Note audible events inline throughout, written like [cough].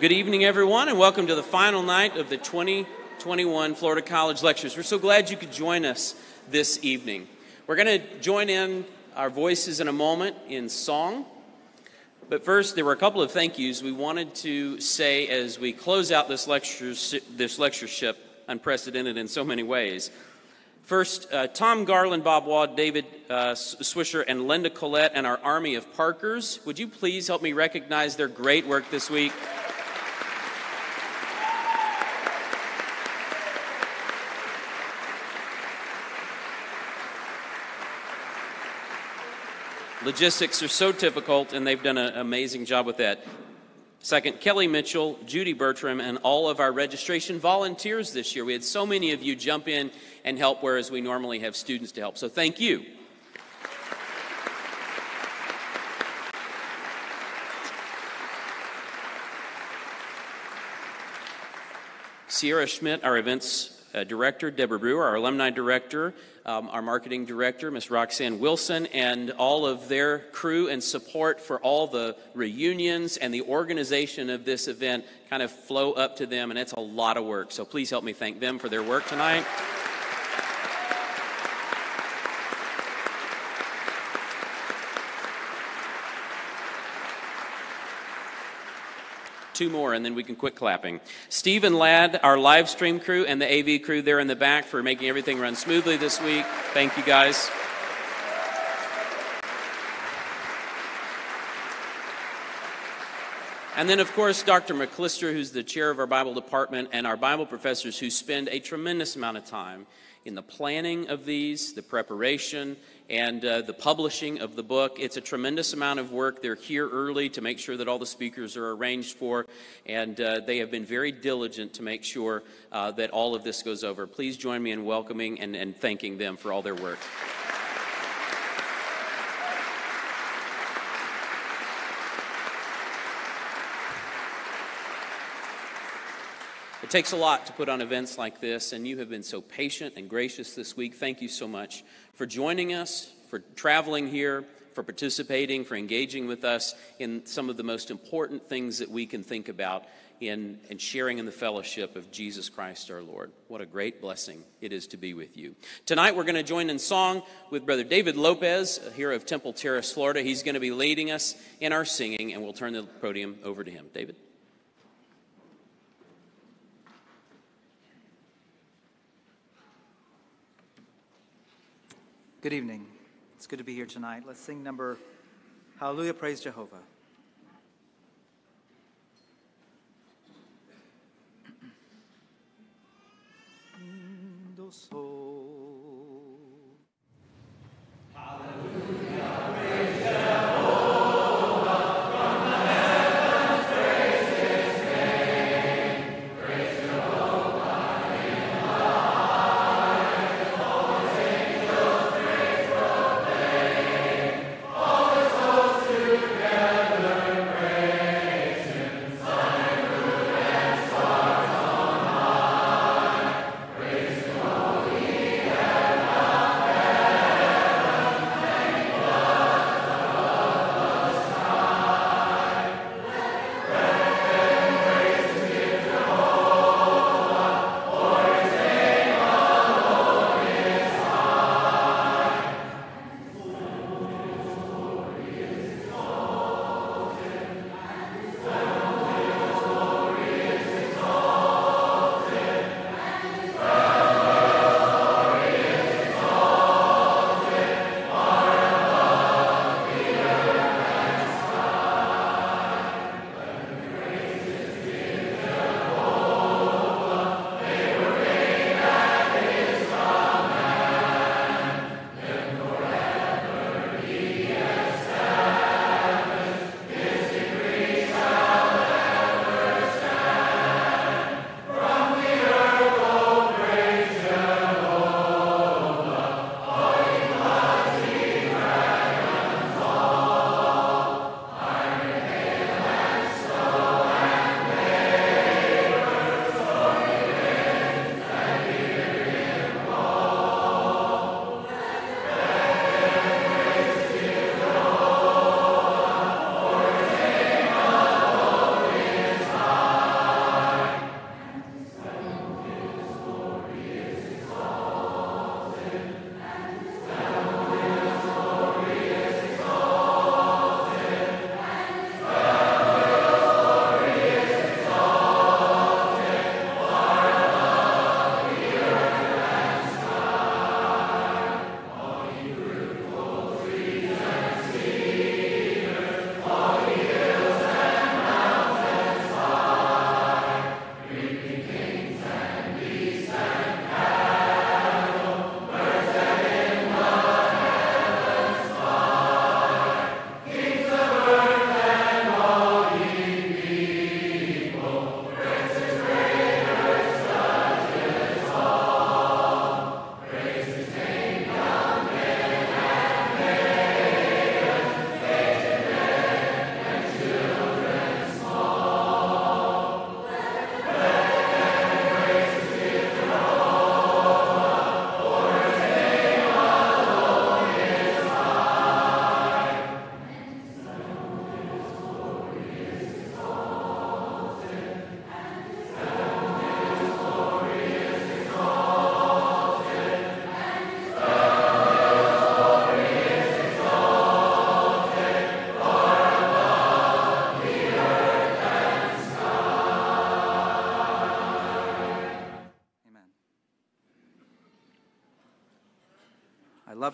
Good evening, everyone, and welcome to the final night of the 2021 Florida College Lectures. We're so glad you could join us this evening. We're going to join in our voices in a moment in song. But first, there were a couple of thank yous we wanted to say as we close out this, lecture, this lectureship, unprecedented in so many ways. First, uh, Tom Garland, Bob Wad, David uh, Swisher, and Linda Collette, and our army of Parkers. Would you please help me recognize their great work this week? Logistics are so difficult, and they've done an amazing job with that. Second, Kelly Mitchell, Judy Bertram, and all of our registration volunteers this year. We had so many of you jump in and help, whereas we normally have students to help. So thank you. Sierra Schmidt, our events uh, director, Deborah Brewer, our alumni director, um, our marketing director, Ms. Roxanne Wilson, and all of their crew and support for all the reunions and the organization of this event kind of flow up to them, and it's a lot of work. So please help me thank them for their work tonight. Two more, and then we can quit clapping. Steve and Ladd, our live stream crew, and the AV crew there in the back for making everything run smoothly this week. Thank you, guys. And then, of course, Dr. McClister, who's the chair of our Bible department, and our Bible professors who spend a tremendous amount of time in the planning of these, the preparation, and uh, the publishing of the book. It's a tremendous amount of work. They're here early to make sure that all the speakers are arranged for, and uh, they have been very diligent to make sure uh, that all of this goes over. Please join me in welcoming and, and thanking them for all their work. It takes a lot to put on events like this, and you have been so patient and gracious this week. Thank you so much for joining us, for traveling here, for participating, for engaging with us in some of the most important things that we can think about in, in sharing in the fellowship of Jesus Christ our Lord. What a great blessing it is to be with you. Tonight we're going to join in song with Brother David Lopez here of Temple Terrace, Florida. He's going to be leading us in our singing, and we'll turn the podium over to him. David. Good evening. It's good to be here tonight. Let's sing number Hallelujah, Praise Jehovah. [clears throat]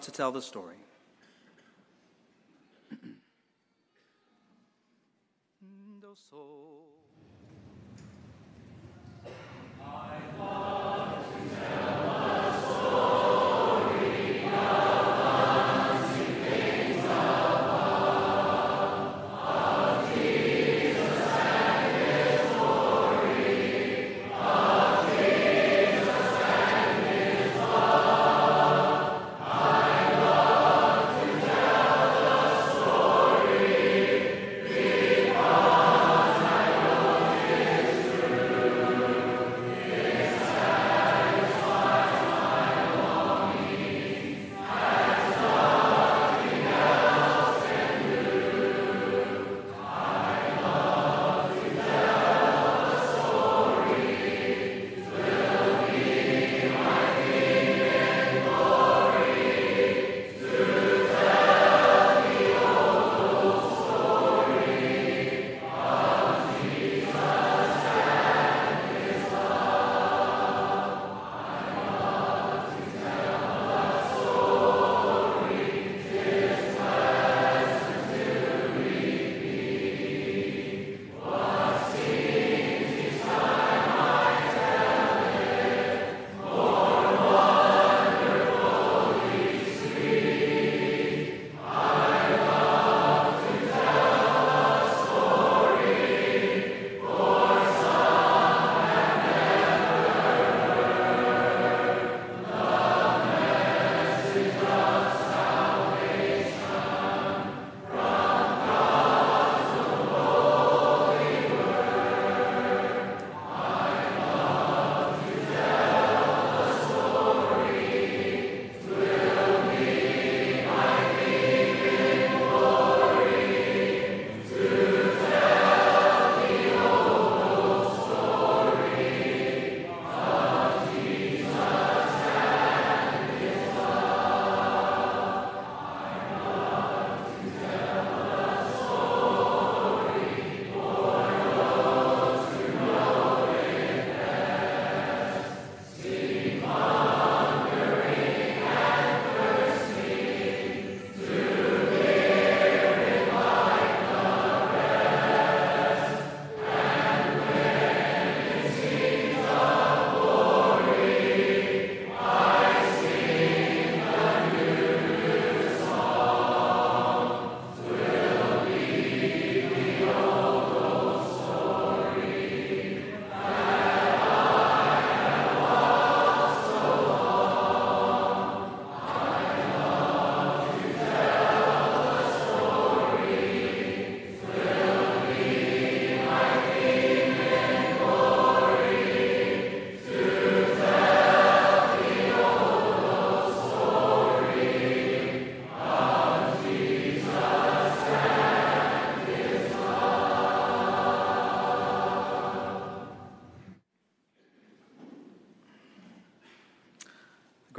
to tell the story.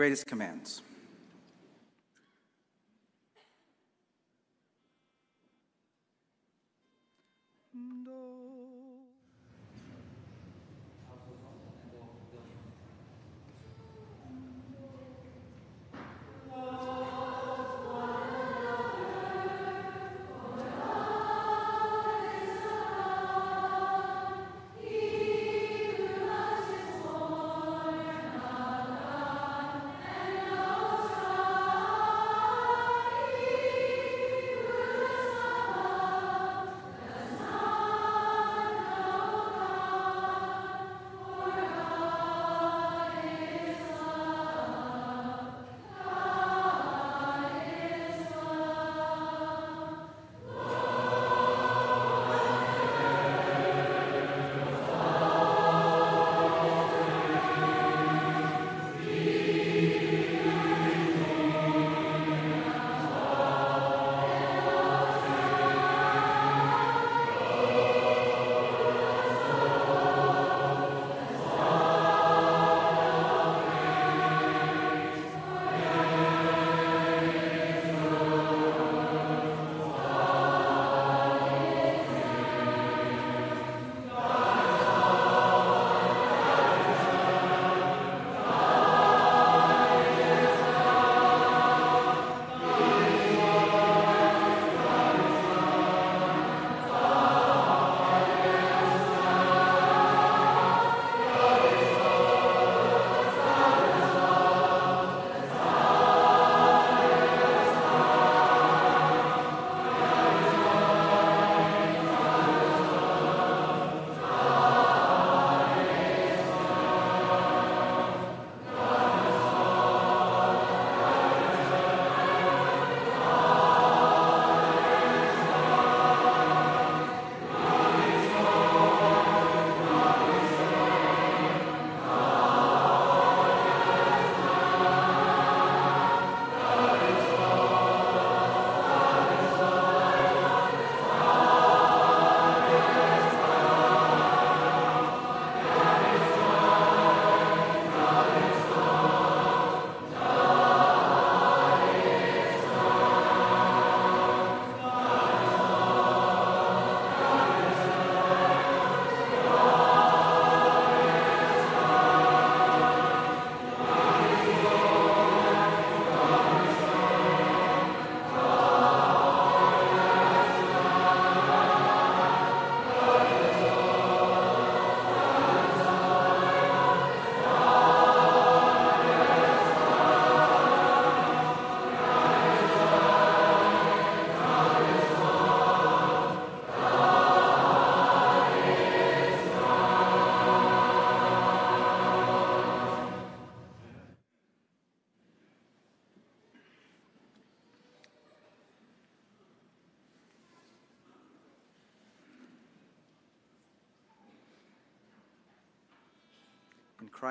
Greatest commands.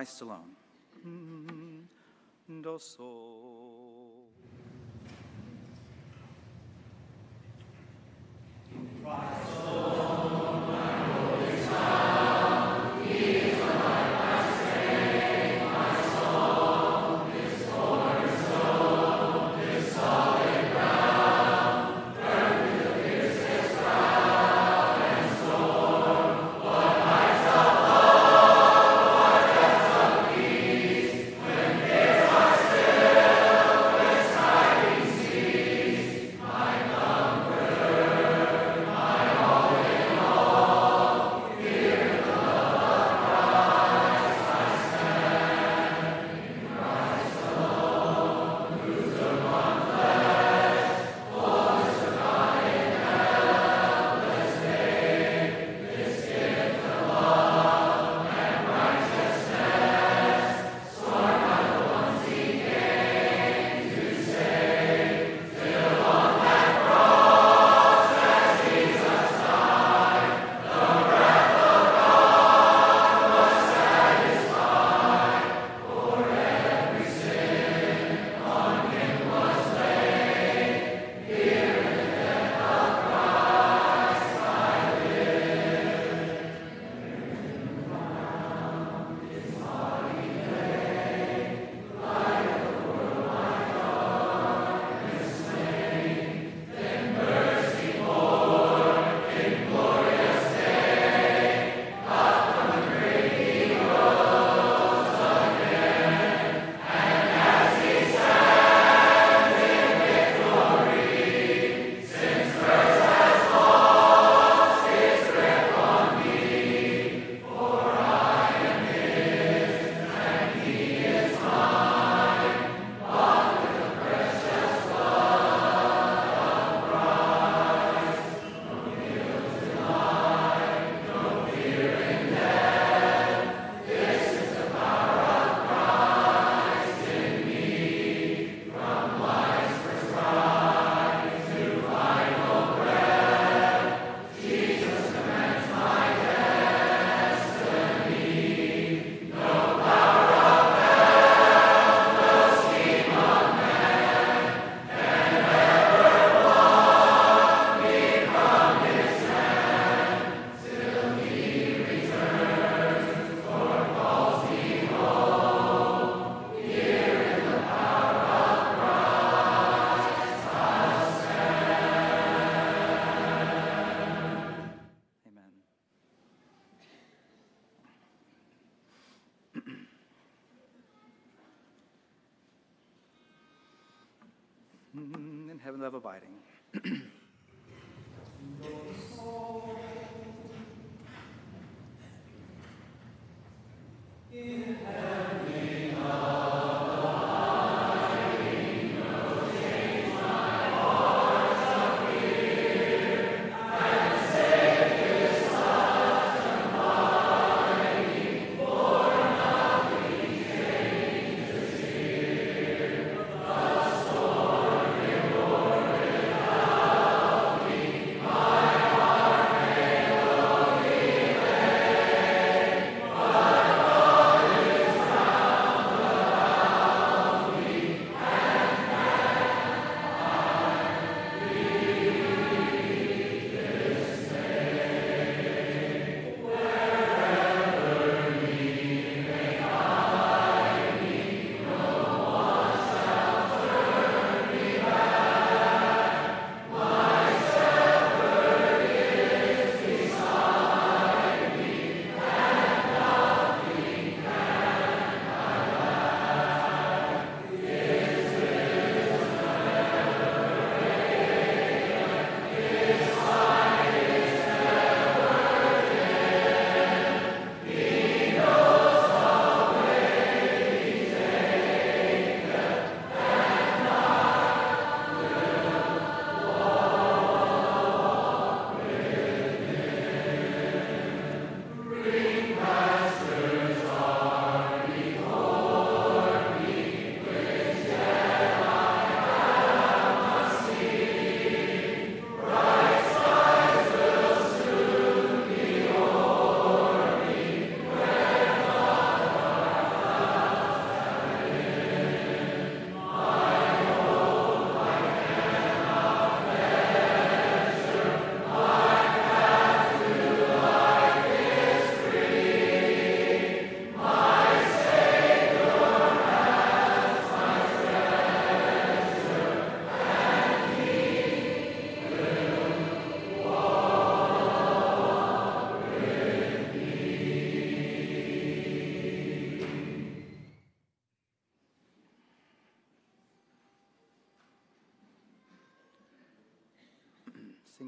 Christ alone. Mm-hmm. Amen.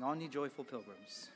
On, ye joyful pilgrims.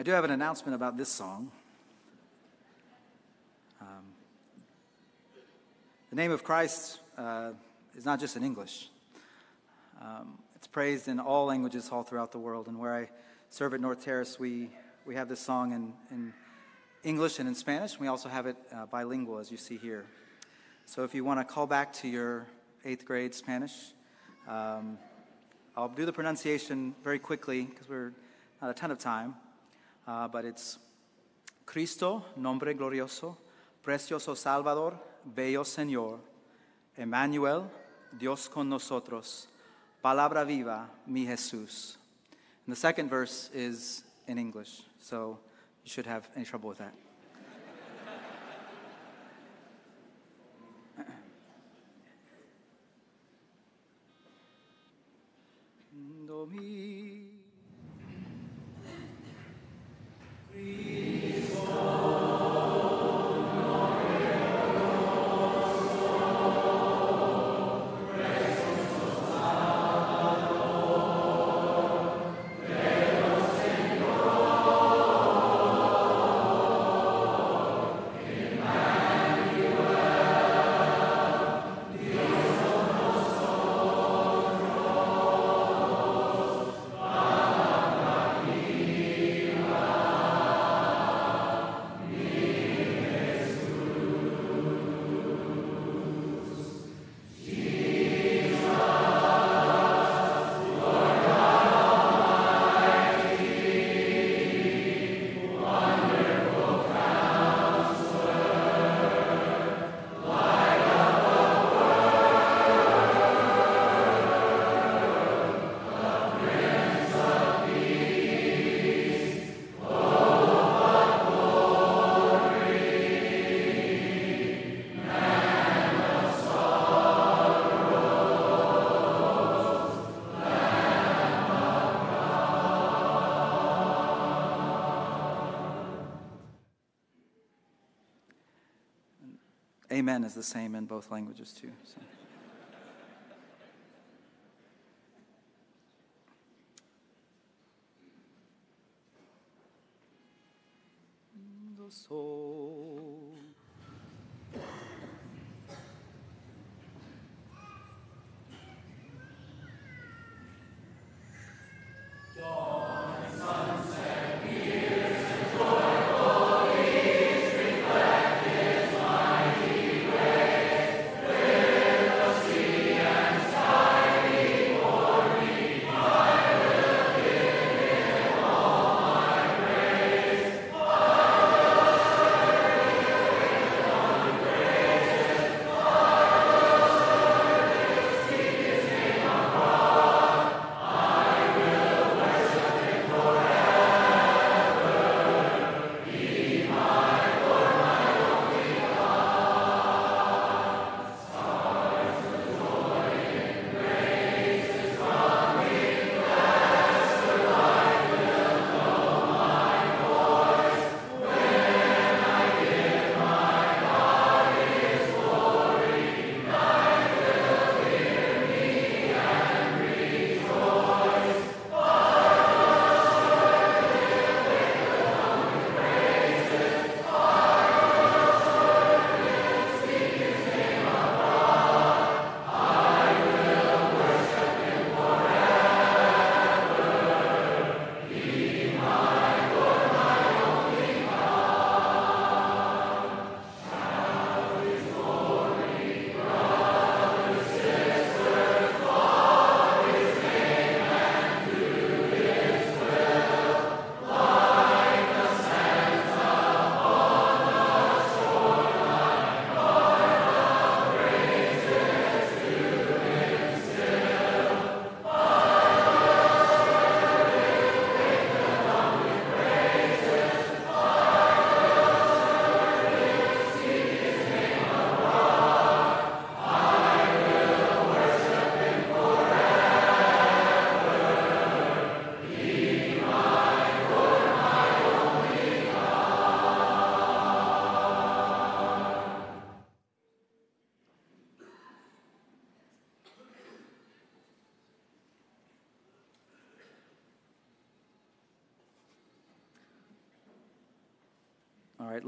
I do have an announcement about this song. Um, the name of Christ uh, is not just in English. Um, it's praised in all languages all throughout the world. And where I serve at North Terrace, we, we have this song in, in English and in Spanish. We also have it uh, bilingual, as you see here. So if you want to call back to your eighth grade Spanish, um, I'll do the pronunciation very quickly because we're not a ton of time. Uh, but it's Cristo, nombre glorioso, precioso Salvador, bello Señor, Emmanuel, Dios con nosotros, palabra viva, mi Jesús. And the second verse is in English, so you should have any trouble with that. Amen is the same in both languages, too. So.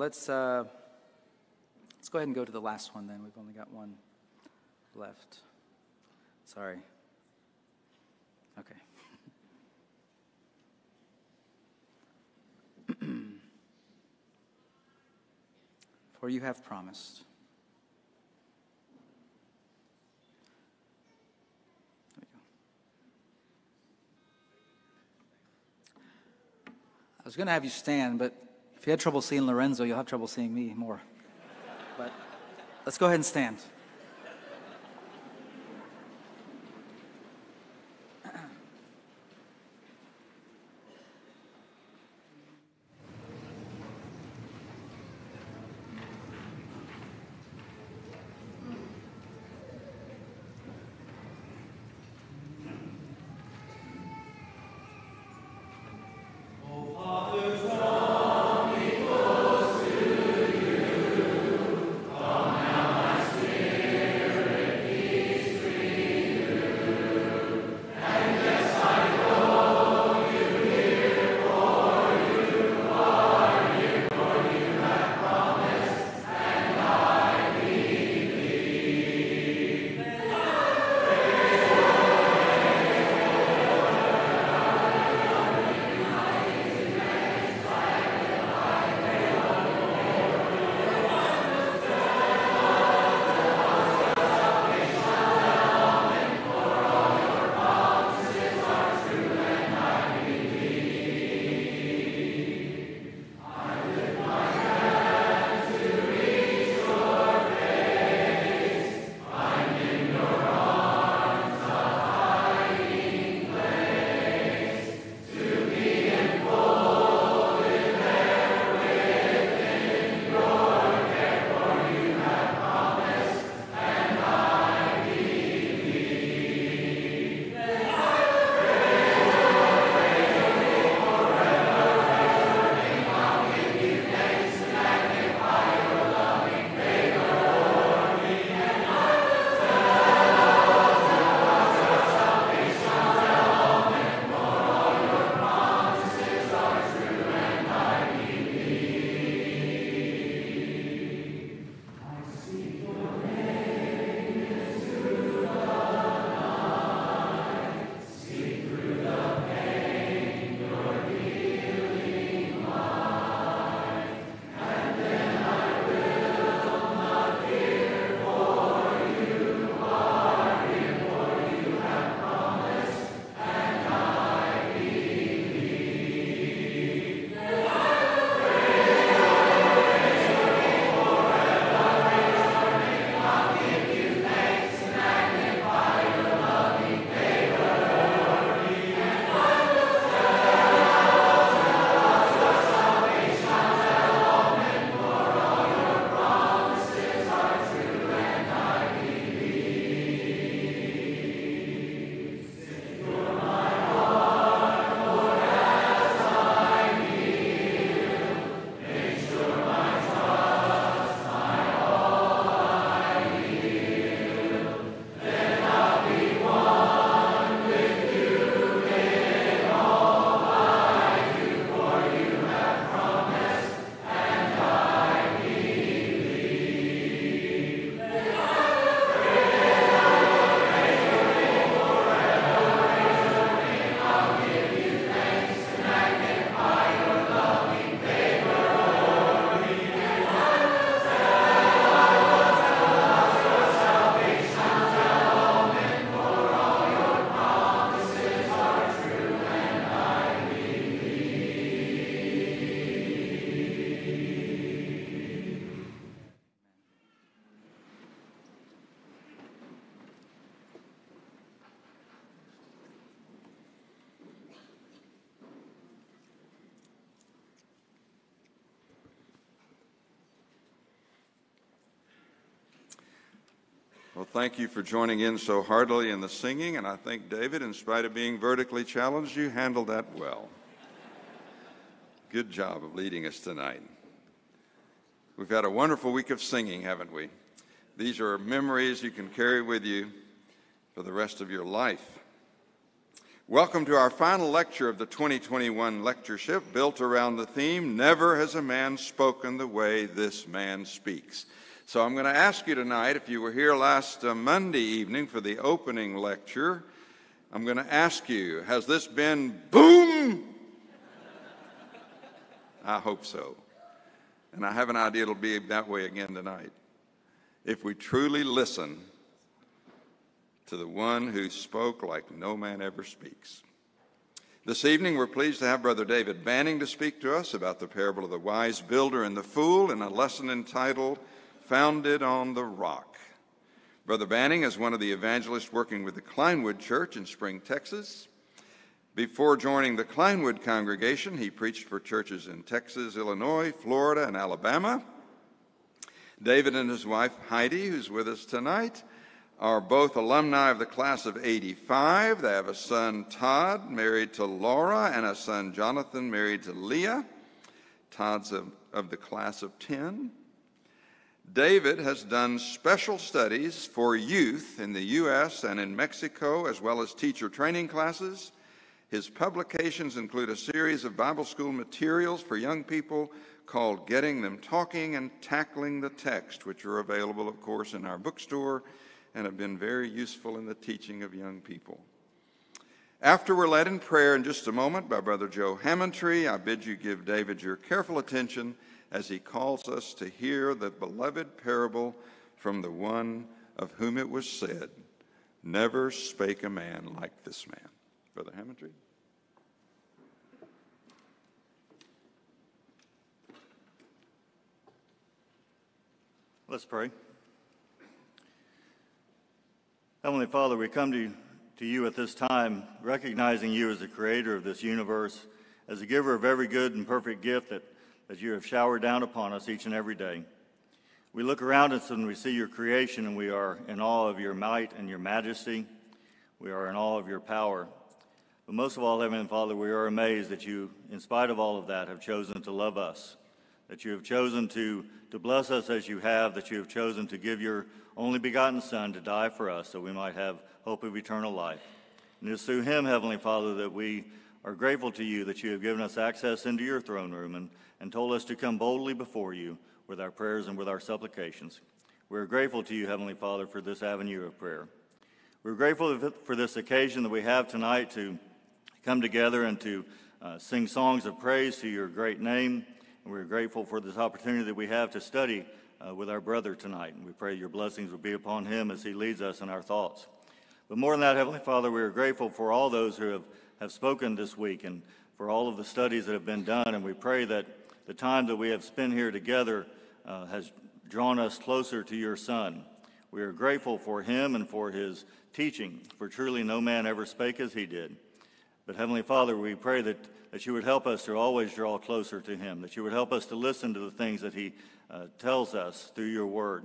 Let's, uh, let's go ahead and go to the last one then. We've only got one left. Sorry. Okay. [clears throat] For you have promised. I was going to have you stand, but if you had trouble seeing Lorenzo, you'll have trouble seeing me more. But let's go ahead and stand. Well, thank you for joining in so heartily in the singing, and I think, David, in spite of being vertically challenged, you handled that well. Good job of leading us tonight. We've had a wonderful week of singing, haven't we? These are memories you can carry with you for the rest of your life. Welcome to our final lecture of the 2021 lectureship, built around the theme Never Has a Man Spoken the Way This Man Speaks. So I'm going to ask you tonight, if you were here last uh, Monday evening for the opening lecture, I'm going to ask you, has this been boom? I hope so. And I have an idea it'll be that way again tonight. If we truly listen to the one who spoke like no man ever speaks. This evening, we're pleased to have Brother David Banning to speak to us about the parable of the wise builder and the fool in a lesson entitled Founded on the Rock. Brother Banning is one of the evangelists working with the Kleinwood Church in Spring, Texas. Before joining the Kleinwood congregation, he preached for churches in Texas, Illinois, Florida, and Alabama. David and his wife Heidi, who's with us tonight, are both alumni of the class of 85. They have a son, Todd, married to Laura, and a son, Jonathan, married to Leah. Todd's of, of the class of 10. David has done special studies for youth in the U.S. and in Mexico, as well as teacher training classes. His publications include a series of Bible school materials for young people called Getting Them Talking and Tackling the Text, which are available, of course, in our bookstore and have been very useful in the teaching of young people. After we're led in prayer in just a moment by Brother Joe Hammontree, I bid you give David your careful attention as he calls us to hear the beloved parable from the one of whom it was said, Never spake a man like this man. Brother Hammontree. Let's pray. Heavenly Father, we come to, to you at this time recognizing you as the creator of this universe, as the giver of every good and perfect gift that, that you have showered down upon us each and every day. We look around us and we see your creation, and we are in awe of your might and your majesty. We are in awe of your power. But most of all, Heavenly Father, we are amazed that you, in spite of all of that, have chosen to love us, that you have chosen to, to bless us as you have, that you have chosen to give your only begotten Son to die for us so we might have hope of eternal life. And it is through him, Heavenly Father, that we are grateful to you that you have given us access into your throne room and, and told us to come boldly before you with our prayers and with our supplications. We are grateful to you, Heavenly Father, for this avenue of prayer. We're grateful for this occasion that we have tonight to come together and to uh, sing songs of praise to your great name. And we're grateful for this opportunity that we have to study uh, with our brother tonight. And we pray your blessings will be upon him as he leads us in our thoughts. But more than that, Heavenly Father, we are grateful for all those who have, have spoken this week and for all of the studies that have been done. And we pray that the time that we have spent here together uh, has drawn us closer to your Son. We are grateful for him and for his teaching, for truly no man ever spake as he did. But Heavenly Father, we pray that, that you would help us to always draw closer to him, that you would help us to listen to the things that he uh, tells us through your word.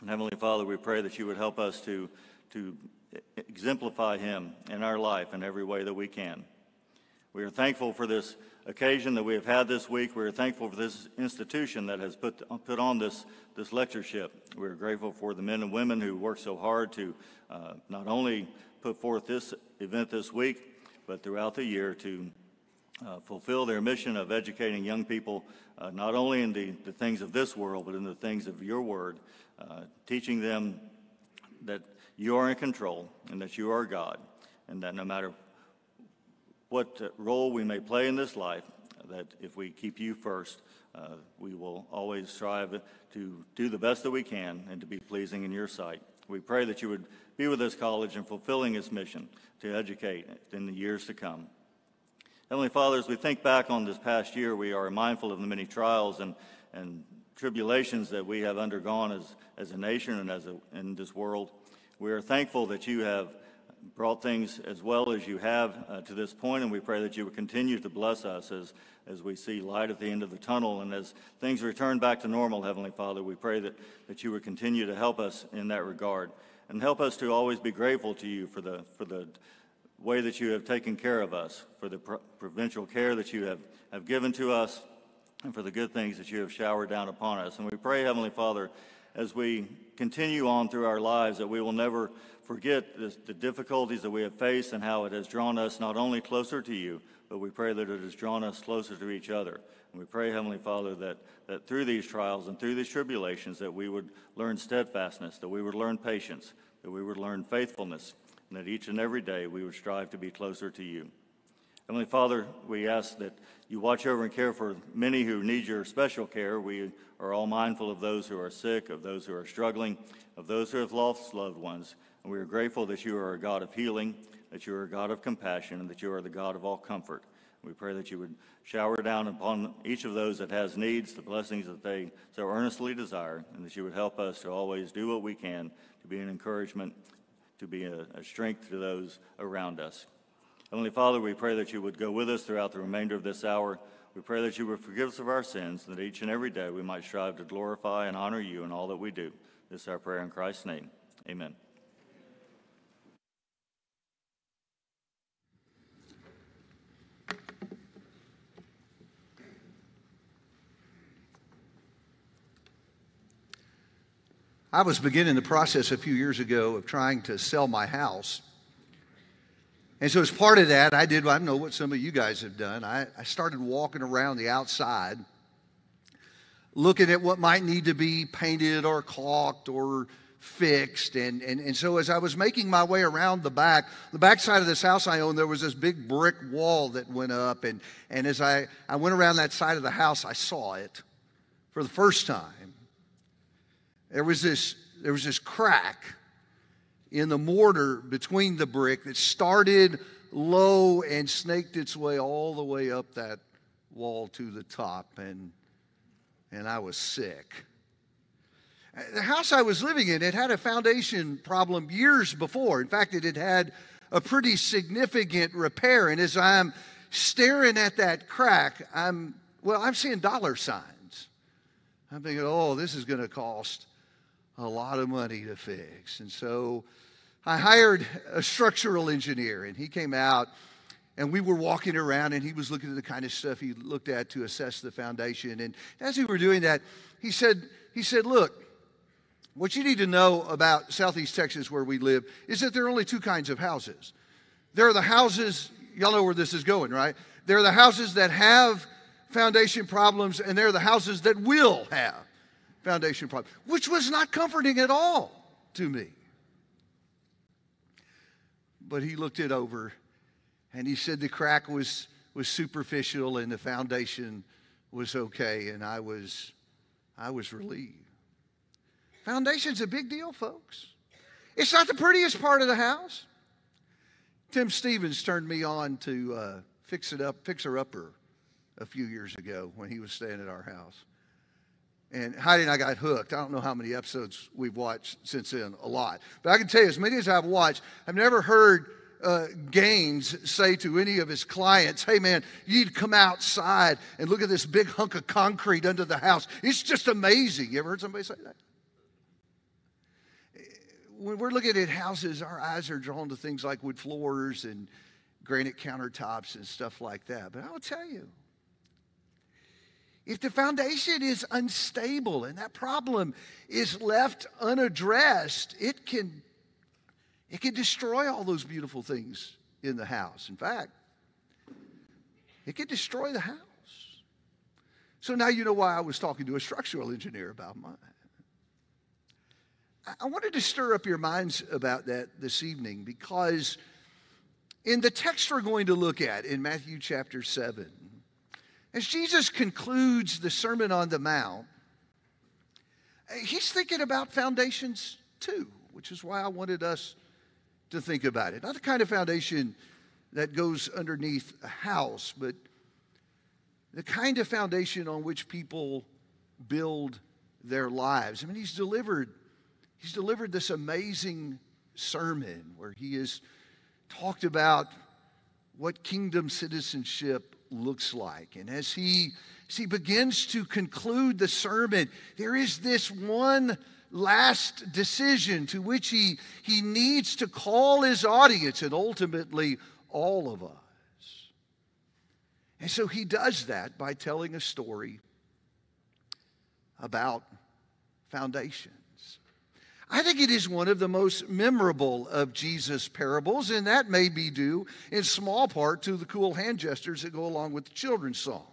And Heavenly Father, we pray that you would help us to, to exemplify him in our life in every way that we can. We are thankful for this occasion that we have had this week. We are thankful for this institution that has put, put on this, this lectureship. We are grateful for the men and women who work so hard to uh, not only put forth this event this week, but throughout the year to uh, fulfill their mission of educating young people uh, not only in the, the things of this world, but in the things of your word, uh, teaching them that you are in control and that you are God, and that no matter what role we may play in this life, that if we keep you first, uh, we will always strive to do the best that we can and to be pleasing in your sight. We pray that you would be with this college in fulfilling its mission to educate in the years to come. Heavenly Father, as we think back on this past year, we are mindful of the many trials and, and tribulations that we have undergone as, as a nation and as a, in this world. We are thankful that you have brought things as well as you have uh, to this point, and we pray that you would continue to bless us as, as we see light at the end of the tunnel. And as things return back to normal, Heavenly Father, we pray that, that you would continue to help us in that regard and help us to always be grateful to you for the, for the way that you have taken care of us, for the provincial care that you have, have given to us, and for the good things that you have showered down upon us. And we pray, Heavenly Father, as we continue on through our lives, that we will never forget the, the difficulties that we have faced and how it has drawn us not only closer to you, but we pray that it has drawn us closer to each other. And we pray, Heavenly Father, that, that through these trials and through these tribulations, that we would learn steadfastness, that we would learn patience, that we would learn faithfulness, and that each and every day we would strive to be closer to you. Heavenly Father, we ask that you watch over and care for many who need your special care. We are all mindful of those who are sick, of those who are struggling, of those who have lost loved ones. And we are grateful that you are a God of healing, that you are a God of compassion, and that you are the God of all comfort. We pray that you would shower down upon each of those that has needs the blessings that they so earnestly desire, and that you would help us to always do what we can to be an encouragement, to be a, a strength to those around us. Heavenly Father, we pray that you would go with us throughout the remainder of this hour. We pray that you would forgive us of our sins, and that each and every day we might strive to glorify and honor you in all that we do. This is our prayer in Christ's name. Amen. I was beginning the process a few years ago of trying to sell my house. And so, as part of that, I did, I know what some of you guys have done. I, I started walking around the outside, looking at what might need to be painted or caulked or fixed. And, and, and so, as I was making my way around the back, the back side of this house I own, there was this big brick wall that went up. And, and as I, I went around that side of the house, I saw it for the first time there was this, there was this crack in the mortar between the brick that started low and snaked its way all the way up that wall to the top. And, and I was sick. The house I was living in, it had a foundation problem years before. In fact, it had had a pretty significant repair. And as I'm staring at that crack, I'm, well, I'm seeing dollar signs. I'm thinking, oh, this is going to cost a lot of money to fix. And so I hired a structural engineer, and he came out, and we were walking around, and he was looking at the kind of stuff he looked at to assess the foundation. And as we were doing that, he said, he said, Look, what you need to know about Southeast Texas, where we live, is that there are only two kinds of houses. There are the houses, y'all know where this is going, right? There are the houses that have foundation problems, and there are the houses that will have foundation problem, which was not comforting at all to me. But he looked it over and he said the crack was, was superficial and the foundation was okay, and I was, I was relieved. Foundation's a big deal, folks. It's not the prettiest part of the house. Tim Stevens turned me on to uh, Fix It Up, Fixer Upper a few years ago when he was staying at our house. And Heidi and I got hooked. I don't know how many episodes we've watched since then, a lot. But I can tell you, as many as I've watched, I've never heard uh, Gaines say to any of his clients, hey man, you'd come outside and look at this big hunk of concrete under the house. It's just amazing. You ever heard somebody say that? When we're looking at houses, our eyes are drawn to things like wood floors and granite countertops and stuff like that. But I will tell you, if the foundation is unstable and that problem is left unaddressed, it can, it can destroy all those beautiful things in the house. In fact, it can destroy the house. So now you know why I was talking to a structural engineer about mine. I wanted to stir up your minds about that this evening because in the text we're going to look at in Matthew chapter 7, as Jesus concludes the Sermon on the Mount, he's thinking about foundations too, which is why I wanted us to think about it. Not the kind of foundation that goes underneath a house, but the kind of foundation on which people build their lives. I mean, he's delivered he's delivered this amazing sermon where he has talked about what kingdom citizenship looks like. And as he, as he begins to conclude the sermon, there is this one last decision to which he, he needs to call his audience and ultimately all of us. And so he does that by telling a story about foundations. I think it is one of the most memorable of Jesus' parables, and that may be due in small part to the cool hand gestures that go along with the children's song.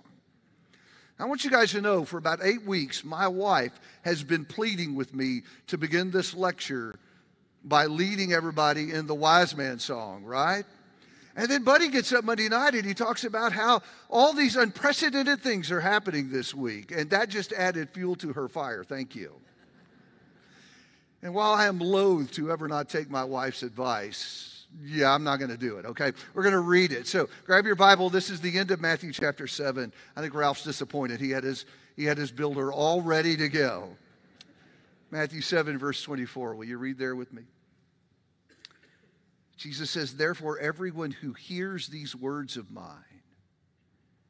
I want you guys to know for about eight weeks, my wife has been pleading with me to begin this lecture by leading everybody in the wise man song, right? And then Buddy gets up Monday night and he talks about how all these unprecedented things are happening this week. And that just added fuel to her fire. Thank you. And while I am loath to ever not take my wife's advice, yeah, I'm not going to do it, okay? We're going to read it. So grab your Bible. This is the end of Matthew chapter 7. I think Ralph's disappointed. He had his, he had his builder all ready to go. Matthew 7, verse 24. Will you read there with me? Jesus says, Therefore, everyone who hears these words of mine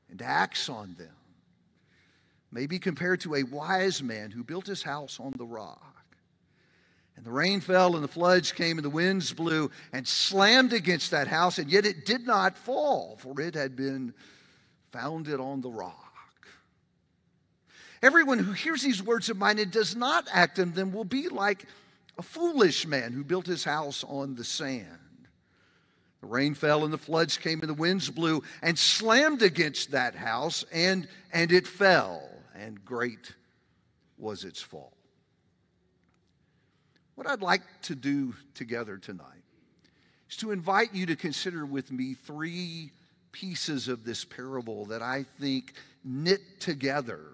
and acts on them may be compared to a wise man who built his house on the rock. And the rain fell, and the floods came, and the winds blew and slammed against that house, and yet it did not fall, for it had been founded on the rock. Everyone who hears these words of mine and does not act on them will be like a foolish man who built his house on the sand. The rain fell and the floods came and the winds blew and slammed against that house, and, and it fell, and great was its fall. What I'd like to do together tonight is to invite you to consider with me three pieces of this parable that I think knit together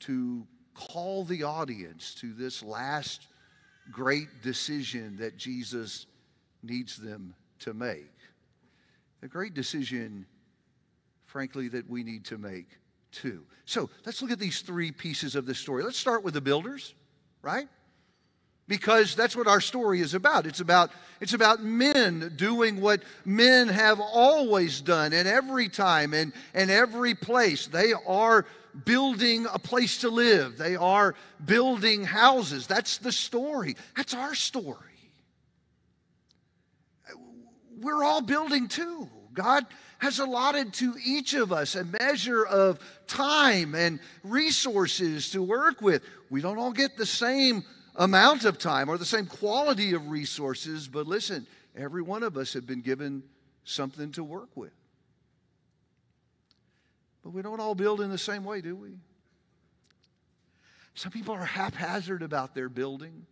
to call the audience to this last great decision that Jesus needs them to make. A great decision, frankly, that we need to make too. So let's look at these three pieces of the story. Let's start with the builders, right? Because that's what our story is about. It's about it's about men doing what men have always done and every time and, and every place. They are building a place to live. They are building houses. That's the story. That's our story. We're all building too. God has allotted to each of us a measure of time and resources to work with. We don't all get the same amount of time or the same quality of resources, but listen, every one of us have been given something to work with. But we don't all build in the same way, do we? Some people are haphazard about their building.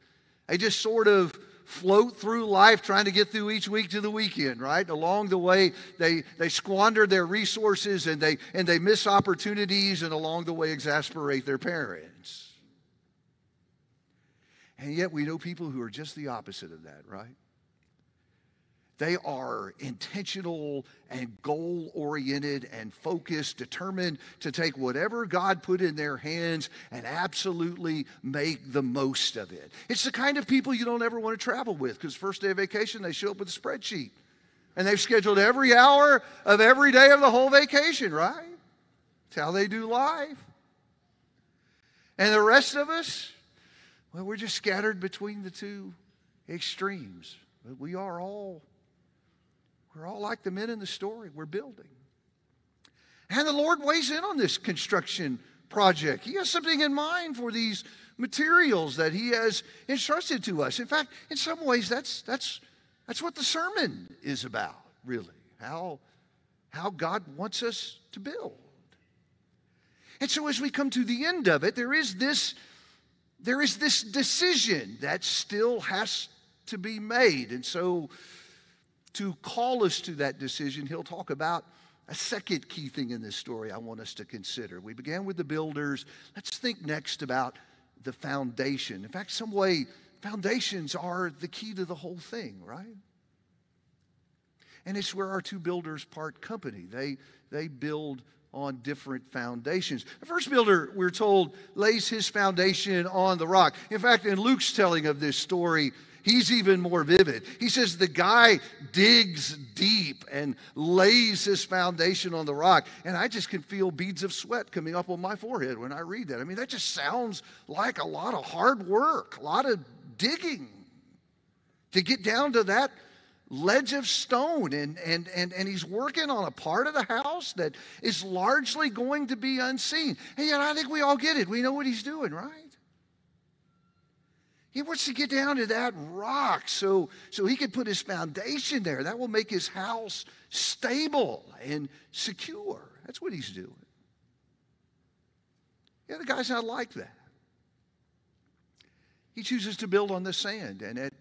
They just sort of float through life trying to get through each week to the weekend, right? Along the way, they, they squander their resources and they, and they miss opportunities and along the way exasperate their parents. And yet we know people who are just the opposite of that, right? They are intentional and goal oriented and focused, determined to take whatever God put in their hands and absolutely make the most of it. It's the kind of people you don't ever want to travel with because first day of vacation, they show up with a spreadsheet and they've scheduled every hour of every day of the whole vacation, right? It's how they do life. And the rest of us, well, we're just scattered between the two extremes. But we are all, we're all like the men in the story. We're building. And the Lord weighs in on this construction project. He has something in mind for these materials that He has entrusted to us. In fact, in some ways, that's, that's, that's what the sermon is about, really. How, how God wants us to build. And so, as we come to the end of it, there is this there is this decision that still has to be made. And so, to call us to that decision, he'll talk about a second key thing in this story I want us to consider. We began with the builders. Let's think next about the foundation. In fact, some way, foundations are the key to the whole thing, right? And it's where our two builders part company. They, they build on different foundations. The first builder, we're told, lays his foundation on the rock. In fact, in Luke's telling of this story, he's even more vivid. He says the guy digs deep and lays his foundation on the rock. And I just can feel beads of sweat coming up on my forehead when I read that. I mean, that just sounds like a lot of hard work, a lot of digging to get down to that ledge of stone and, and, and, and he's working on a part of the house that is largely going to be unseen. And yet I think we all get it. We know what he's doing, right? He wants to get down to that rock so, so he can put his foundation there. That will make his house stable and secure. That's what he's doing. Yeah, the guy's not like that. He chooses to build on the sand. And at,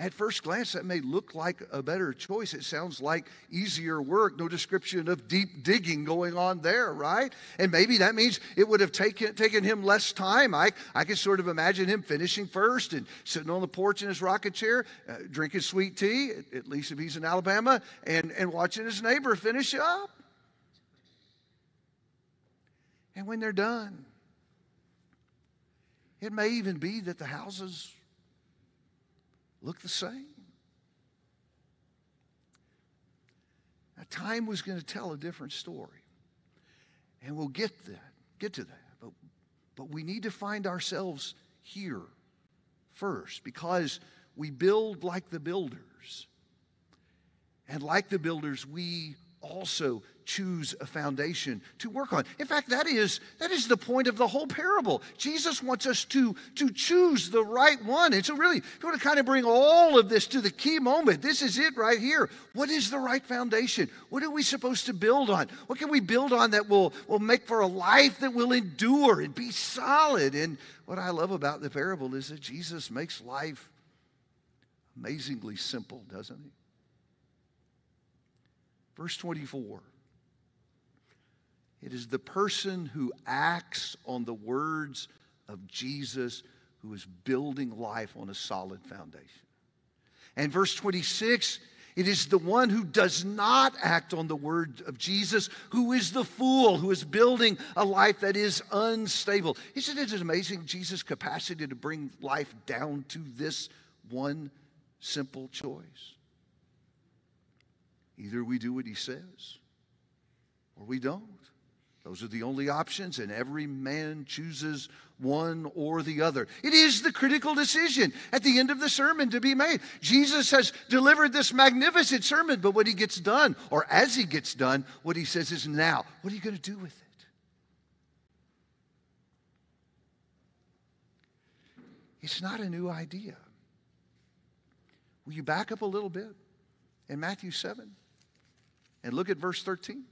at first glance, that may look like a better choice. It sounds like easier work, no description of deep digging going on there, right? And maybe that means it would have taken, taken him less time. I, I could sort of imagine him finishing first and sitting on the porch in his rocket chair, uh, drinking sweet tea, at, at least if he's in Alabama, and, and watching his neighbor finish up. And when they're done, it may even be that the houses look the same. Now, time was going to tell a different story. And we'll get that, get to that. But, but we need to find ourselves here first because we build like the builders. And like the builders, we also choose a foundation to work on. In fact, that is, that is the point of the whole parable. Jesus wants us to, to choose the right one. And so, really, if you want to kind of bring all of this to the key moment, this is it right here. What is the right foundation? What are we supposed to build on? What can we build on that will, will make for a life that will endure and be solid? And what I love about the parable is that Jesus makes life amazingly simple, doesn't he? Verse 24. It is the person who acts on the words of Jesus who is building life on a solid foundation. And verse 26, it is the one who does not act on the word of Jesus who is the fool, who is building a life that is unstable. Isn't it amazing Jesus' capacity to bring life down to this one simple choice? Either we do what he says or we don't. Those are the only options, and every man chooses one or the other. It is the critical decision at the end of the sermon to be made. Jesus has delivered this magnificent sermon, but when he gets done, or as he gets done, what he says is, Now, what are you going to do with it? It's not a new idea. Will you back up a little bit in Matthew 7? And look at verse 13.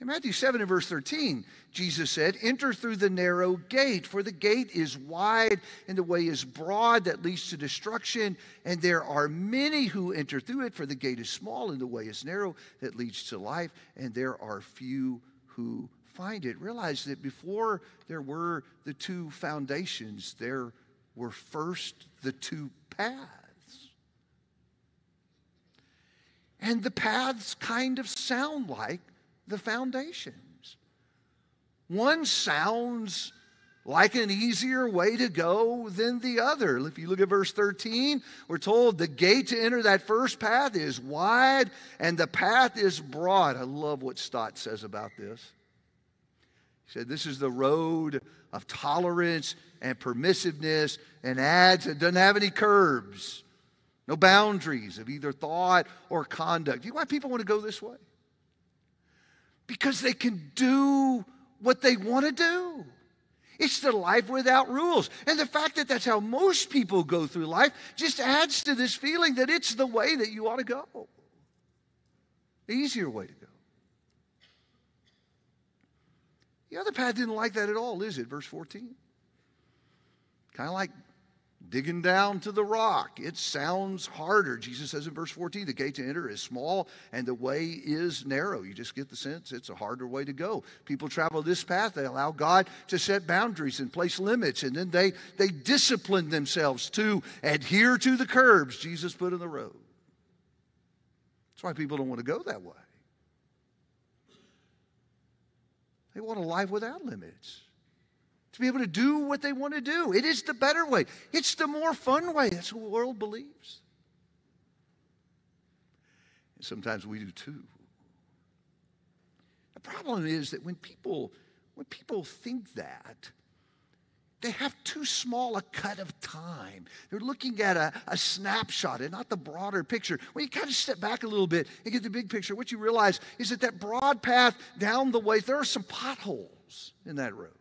In Matthew 7 and verse 13, Jesus said, Enter through the narrow gate, for the gate is wide and the way is broad that leads to destruction, and there are many who enter through it, for the gate is small and the way is narrow that leads to life, and there are few who find it. Realize that before there were the two foundations, there were first the two paths. And the paths kind of sound like the foundations. One sounds like an easier way to go than the other. If you look at verse 13, we're told the gate to enter that first path is wide and the path is broad. I love what Stott says about this. He said, This is the road of tolerance and permissiveness and adds, it doesn't have any curbs no boundaries of either thought or conduct. You know why people want to go this way? Because they can do what they want to do. It's the life without rules. And the fact that that's how most people go through life just adds to this feeling that it's the way that you ought to go. The easier way to go. The other path didn't like that at all, is it? Verse 14. Kind of like digging down to the rock. It sounds harder. Jesus says in verse 14, the gate to enter is small and the way is narrow. You just get the sense it's a harder way to go. People travel this path, they allow God to set boundaries and place limits, and then they, they discipline themselves to adhere to the curbs Jesus put in the road. That's why people don't want to go that way. They want a life without limits to be able to do what they want to do. It is the better way, it's the more fun way. That's what the world believes. And sometimes we do too. The problem is that when people when people think that, they have too small a cut of time. They're looking at a, a snapshot and not the broader picture. When you kind of step back a little bit and get the big picture, what you realize is that that broad path down the way, there are some potholes in that road.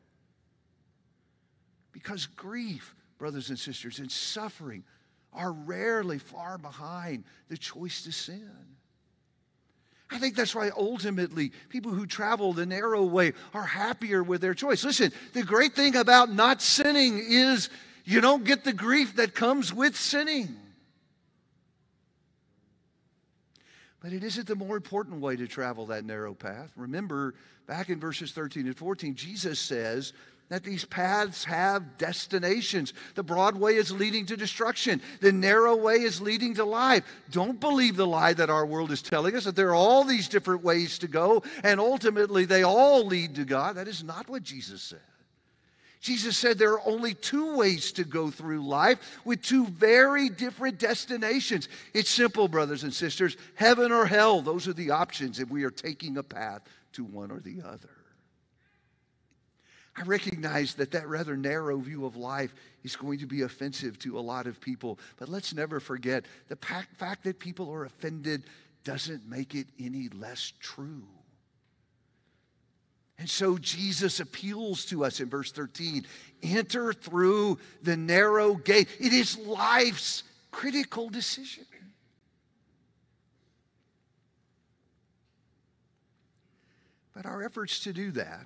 Because grief, brothers and sisters, and suffering are rarely far behind the choice to sin. I think that's why ultimately people who travel the narrow way are happier with their choice. Listen, the great thing about not sinning is you don't get the grief that comes with sinning. But it isn't the more important way to travel that narrow path. Remember, back in verses 13 and 14, Jesus says that these paths have destinations. The broad way is leading to destruction, the narrow way is leading to life. Don't believe the lie that our world is telling us that there are all these different ways to go, and ultimately they all lead to God. That is not what Jesus said. Jesus said there are only two ways to go through life with two very different destinations. It's simple, brothers and sisters. Heaven or hell, those are the options if we are taking a path to one or the other. I recognize that that rather narrow view of life is going to be offensive to a lot of people, but let's never forget the fact that people are offended doesn't make it any less true. And so Jesus appeals to us in verse 13 enter through the narrow gate. It is life's critical decision. But our efforts to do that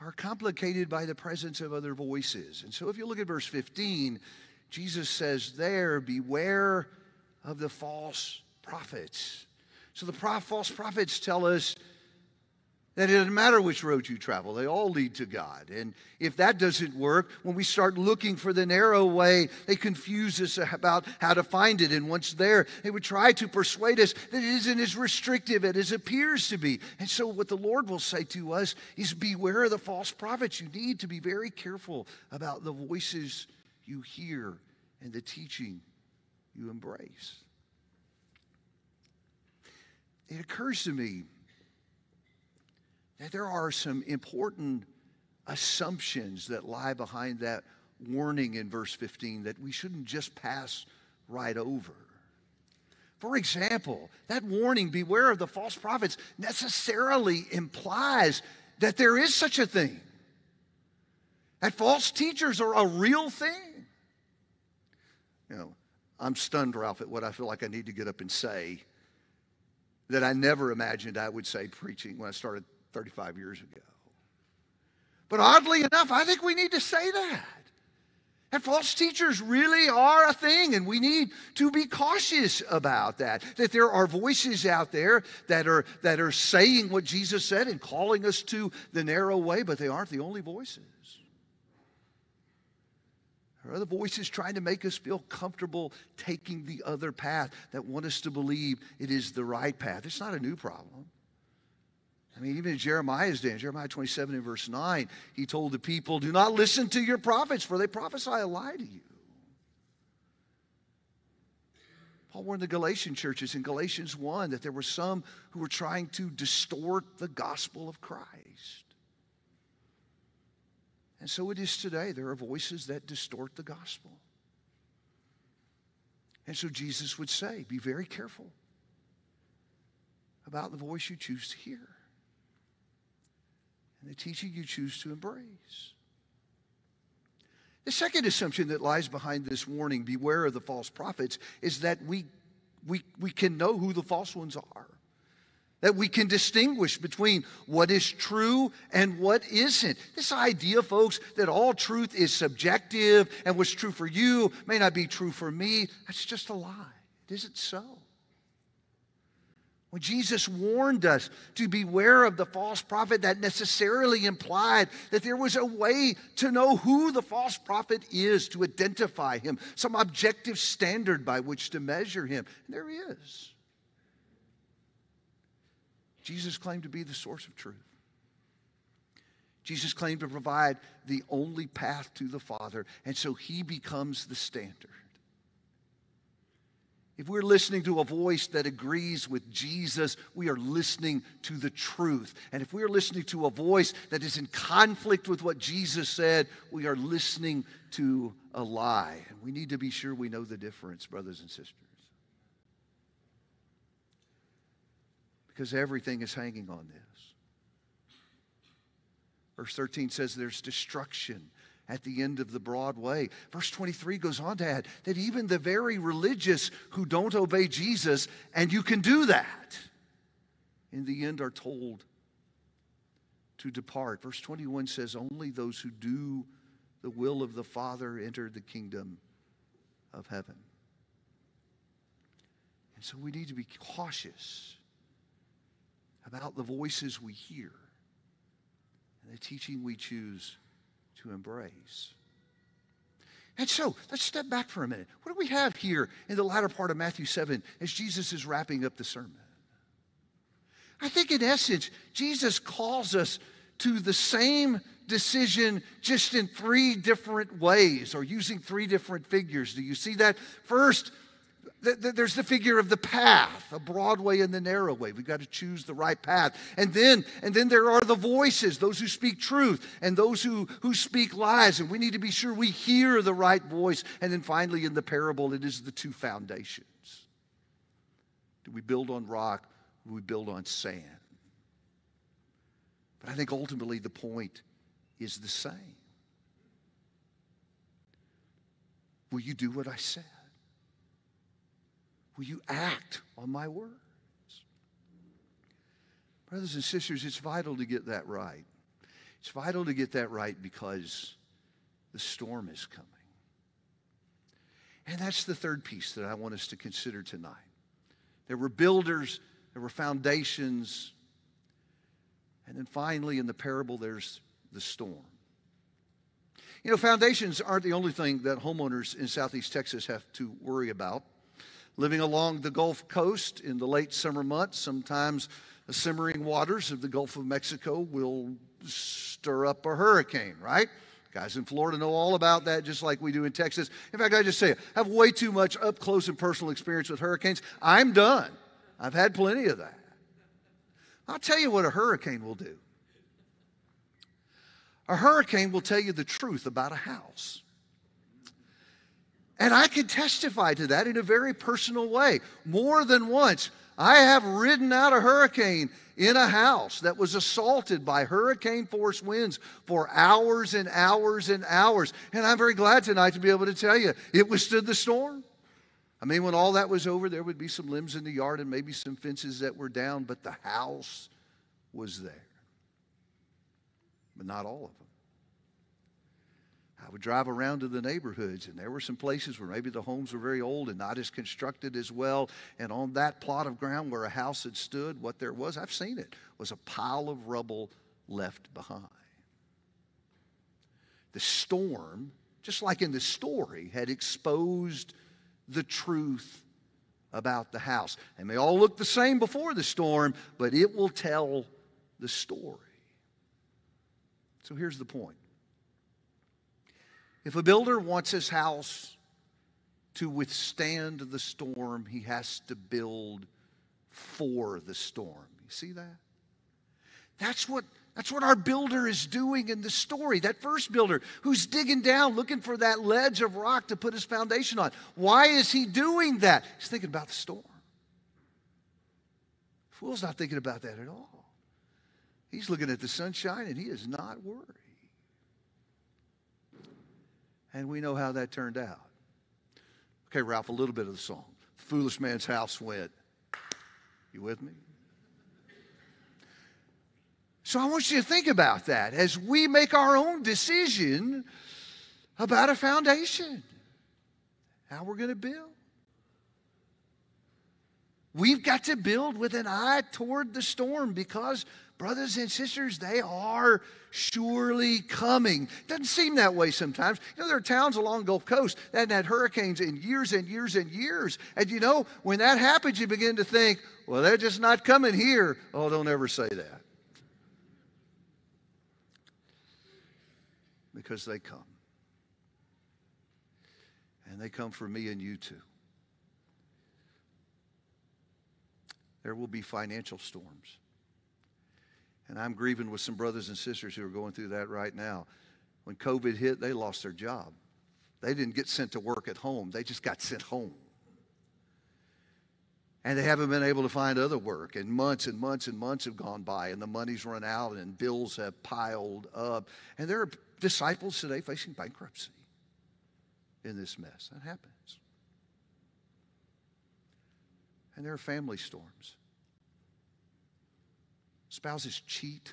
are complicated by the presence of other voices. And so if you look at verse 15, Jesus says there, beware of the false prophets. So the false prophets tell us that it doesn't matter which road you travel, they all lead to God. And if that doesn't work, when we start looking for the narrow way, they confuse us about how to find it. And once there, they would try to persuade us that it isn't as restrictive as it appears to be. And so, what the Lord will say to us is beware of the false prophets. You need to be very careful about the voices you hear and the teaching you embrace it occurs to me that there are some important assumptions that lie behind that warning in verse 15 that we shouldn't just pass right over. For example, that warning, beware of the false prophets, necessarily implies that there is such a thing. That false teachers are a real thing. You know, I'm stunned, Ralph, at what I feel like I need to get up and say that I never imagined I would say preaching when I started 35 years ago. But oddly enough, I think we need to say that. And false teachers really are a thing, and we need to be cautious about that. That there are voices out there that are, that are saying what Jesus said and calling us to the narrow way, but they aren't the only voices. There are other voices trying to make us feel comfortable taking the other path that want us to believe it is the right path. It's not a new problem. I mean, even in Jeremiah's day, in Jeremiah 27 and verse 9, he told the people, Do not listen to your prophets, for they prophesy a lie to you. Paul warned the Galatian churches in Galatians 1 that there were some who were trying to distort the gospel of Christ. And so it is today. There are voices that distort the gospel. And so Jesus would say, be very careful about the voice you choose to hear and the teaching you choose to embrace. The second assumption that lies behind this warning, beware of the false prophets, is that we, we, we can know who the false ones are that we can distinguish between what is true and what isn't. This idea, folks, that all truth is subjective and what's true for you may not be true for me, that's just a lie. It isn't so. When Jesus warned us to beware of the false prophet, that necessarily implied that there was a way to know who the false prophet is, to identify him, some objective standard by which to measure him. And there is. Jesus claimed to be the source of truth. Jesus claimed to provide the only path to the Father, and so he becomes the standard. If we're listening to a voice that agrees with Jesus, we are listening to the truth. And if we're listening to a voice that is in conflict with what Jesus said, we are listening to a lie. And we need to be sure we know the difference, brothers and sisters. because everything is hanging on this. Verse 13 says there's destruction at the end of the broad way. Verse 23 goes on to add that even the very religious who don't obey Jesus, and you can do that, in the end are told to depart. Verse 21 says, Only those who do the will of the Father enter the kingdom of heaven. And so we need to be cautious about the voices we hear and the teaching we choose embrace. And so let's step back for a minute. What do we have here in the latter part of Matthew 7 as Jesus is wrapping up the sermon? I think, in essence, Jesus calls us to the same decision just in three different ways or using three different figures. Do you see that? First, there's the figure of the path, a broad way and the narrow way. We've got to choose the right path. And then, and then there are the voices, those who speak truth and those who, who speak lies. And we need to be sure we hear the right voice. And then finally, in the parable, it is the two foundations. Do we build on rock? Do we build on sand? But I think ultimately the point is the same. Will you do what I said? Will you act on my words? Brothers and sisters, it's vital to get that right. It's vital to get that right because the storm is coming. And that's the third piece that I want us to consider tonight. There were builders, there were foundations, and then finally in the parable, there's the storm. You know, foundations aren't the only thing that homeowners in southeast Texas have to worry about. Living along the Gulf Coast in the late summer months, sometimes the simmering waters of the Gulf of Mexico will stir up a hurricane, right? Guys in Florida know all about that, just like we do in Texas. In fact, I just say, I have way too much up close and personal experience with hurricanes. I'm done. I've had plenty of that. I'll tell you what a hurricane will do. A hurricane will tell you the truth about a house. And I can testify to that in a very personal way. More than once, I have ridden out a hurricane in a house that was assaulted by hurricane force winds for hours and hours and hours. And I'm very glad tonight to be able to tell you it withstood the storm. I mean, when all that was over, there would be some limbs in the yard and maybe some fences that were down, but the house was there. But not all of them. I would drive around to the neighborhoods, and there were some places where maybe the homes were very old and not as constructed as well. And on that plot of ground where a house had stood, what there was, I've seen it, was a pile of rubble left behind. The storm, just like in the story, had exposed the truth about the house. They all look the same before the storm, but it will tell the story. So here's the point if a builder wants his house to withstand the storm, he has to build for the storm. You see that? That's what, that's what our builder is doing in the story. That first builder who's digging down looking for that ledge of rock to put his foundation on. Why is he doing that? He's thinking about the storm. Fool's not thinking about that at all. He's looking at the sunshine and he is not worried. And we know how that turned out. Okay, Ralph, a little bit of the song. The foolish man's house went. You with me? So I want you to think about that as we make our own decision about a foundation, how we're going to build. We've got to build with an eye toward the storm because brothers and sisters, they are surely coming. Doesn't seem that way sometimes. You know, there are towns along the Gulf Coast that haven't had hurricanes in years and years and years. And you know, when that happens, you begin to think, well, they're just not coming here. Oh, don't ever say that. Because they come. And they come for me and you too. There will be financial storms. And I'm grieving with some brothers and sisters who are going through that right now. When COVID hit, they lost their job. They didn't get sent to work at home, they just got sent home. and they haven't been able to find other work. And months and months and months have gone by, and the money's run out, and bills have piled up. And there are disciples today facing bankruptcy in this mess. That happens. And there are family storms. Spouses cheat,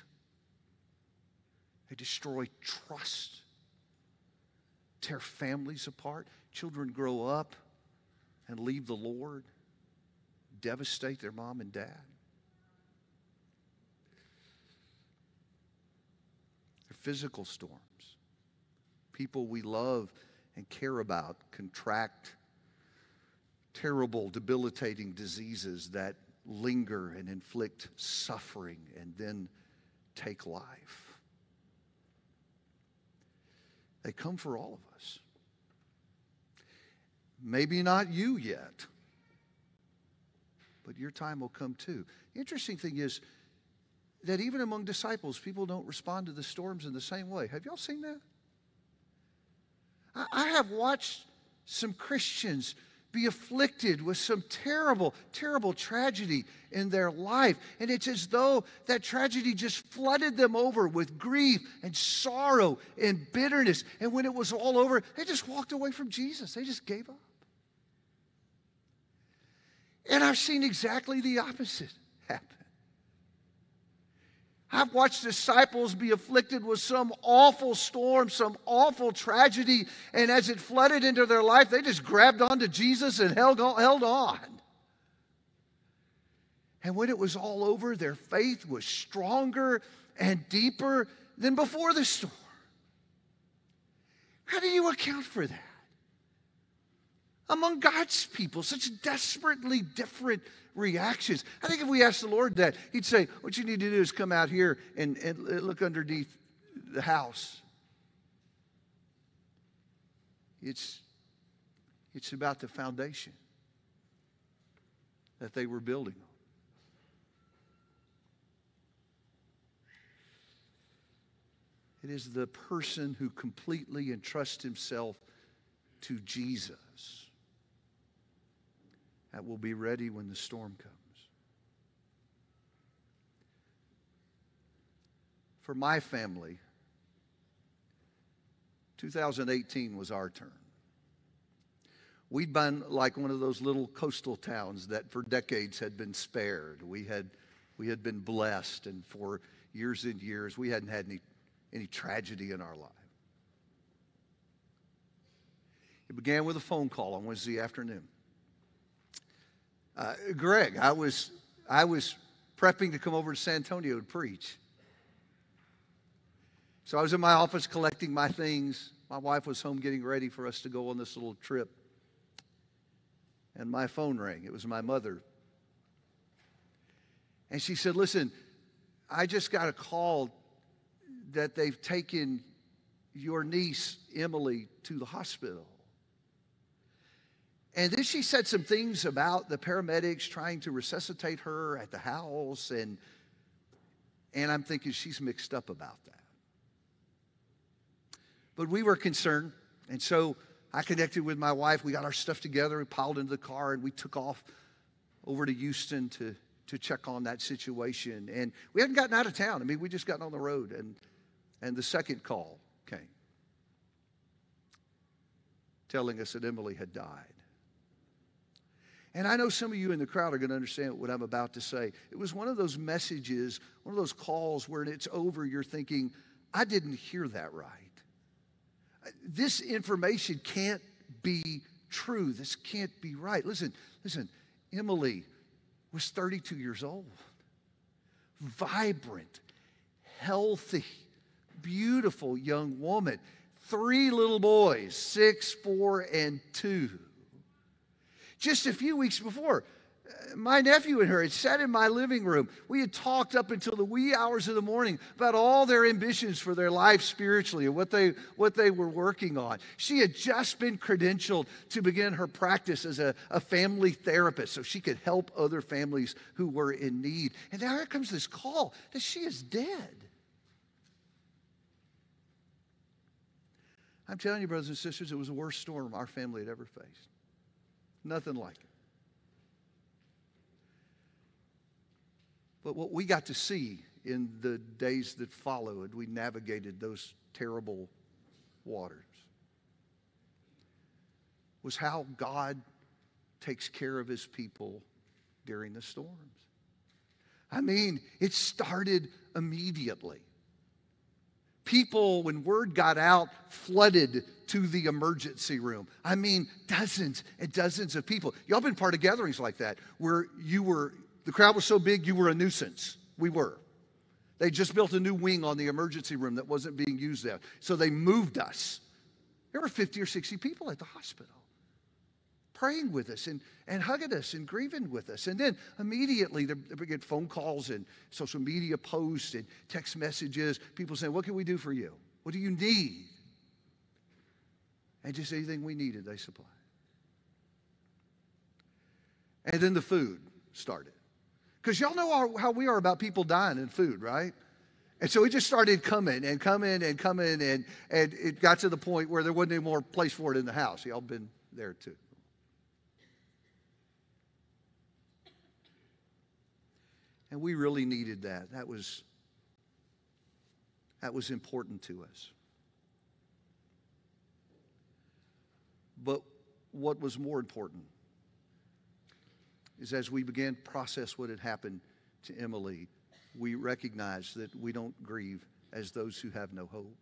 they destroy trust, tear families apart. Children grow up and leave the Lord devastate their mom and dad. They're physical storms. People we love and care about contract terrible, debilitating diseases that linger and inflict suffering and then take life. They come for all of us. Maybe not you yet but your time will come too. The interesting thing is that even among disciples, people don't respond to the storms in the same way. Have y'all seen that? I have watched some Christians be afflicted with some terrible, terrible tragedy in their life. And it's as though that tragedy just flooded them over with grief and sorrow and bitterness. And when it was all over, they just walked away from Jesus. They just gave up. And I've seen exactly the opposite happen. I've watched disciples be afflicted with some awful storm, some awful tragedy, and as it flooded into their life, they just grabbed onto Jesus and held on. Held on. And when it was all over, their faith was stronger and deeper than before the storm. How do you account for that? among God's people, such desperately different reactions. I think if we asked the Lord that, He'd say, What you need to do is come out here and, and look underneath the house. It's, it's about the foundation that they were building on. It is the person who completely entrusts himself to Jesus that will be ready when the storm comes. For my family, 2018 was our turn. We'd been like one of those little coastal towns that for decades had been spared. We had, we had been blessed, and for years and years, we hadn't had any, any tragedy in our life. It began with a phone call on Wednesday afternoon. Uh, Greg, I was, I was prepping to come over to San Antonio to preach. So I was in my office collecting my things. My wife was home getting ready for us to go on this little trip. And my phone rang. It was my mother. And she said, Listen, I just got a call that they've taken your niece, Emily, to the hospital. And then she said some things about the paramedics trying to resuscitate her at the house. And, and I'm thinking she's mixed up about that. But we were concerned. And so I connected with my wife. We got our stuff together. We piled into the car and we took off over to Houston to, to check on that situation. And we hadn't gotten out of town. I mean, we just gotten on the road. And, and the second call came telling us that Emily had died. And I know some of you in the crowd are going to understand what I'm about to say. It was one of those messages, one of those calls where it's over, you're thinking, I didn't hear that right. Uh, this information can't be true. This can't be right. Listen, listen, Emily was 32 years old, vibrant, healthy, beautiful young woman. Three little boys, six, four, and two just a few weeks before. Uh, my nephew and her had sat in my living room. We had talked up until the wee hours of the morning about all their ambitions for their life spiritually and what they, what they were working on. She had just been credentialed to begin her practice as a, a family therapist so she could help other families who were in need. And now here comes this call that she is dead. I'm telling you, brothers and sisters, it was the worst storm our family had ever faced. Nothing like it. But what we got to see in the days that followed, we navigated those terrible waters, was how God takes care of his people during the storms. I mean, it started immediately. People, when word got out, flooded to the emergency room. I mean, dozens and dozens of people. Y'all been part of gatherings like that where you were, the crowd was so big, you were a nuisance. We were. They just built a new wing on the emergency room that wasn't being used there. So they moved us. There were 50 or 60 people at the hospital praying with us and, and hugging us and grieving with us. And then immediately get phone calls and social media posts and text messages, people saying, What can we do for you? What do you need? And just anything we needed, they supplied. And then the food started. Because y'all know our, how we are about people dying in food, right? And so it just started coming and coming and coming, and, and it got to the point where there wasn't any more place for it in the house. Y'all been there too. And we really needed that. That was, that was important to us. But what was more important is as we began to process what had happened to Emily, we recognized that we don't grieve as those who have no hope.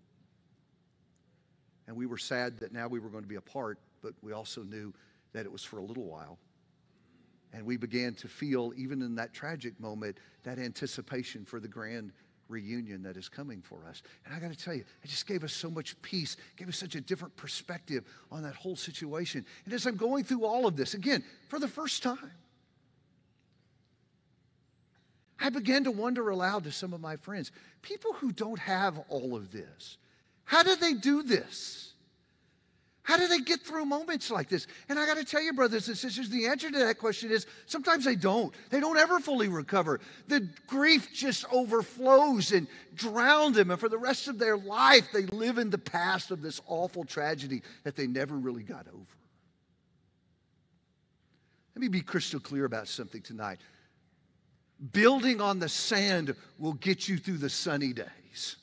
And we were sad that now we were going to be apart, but we also knew that it was for a little while. And we began to feel, even in that tragic moment, that anticipation for the grand reunion that is coming for us. And I got to tell you, it just gave us so much peace, gave us such a different perspective on that whole situation. And as I'm going through all of this, again, for the first time, I began to wonder aloud to some of my friends people who don't have all of this, how do they do this? How do they get through moments like this? And I got to tell you, brothers and sisters, the answer to that question is sometimes they don't. They don't ever fully recover. The grief just overflows and drowns them. And for the rest of their life, they live in the past of this awful tragedy that they never really got over. Let me be crystal clear about something tonight. Building on the sand will get you through the sunny days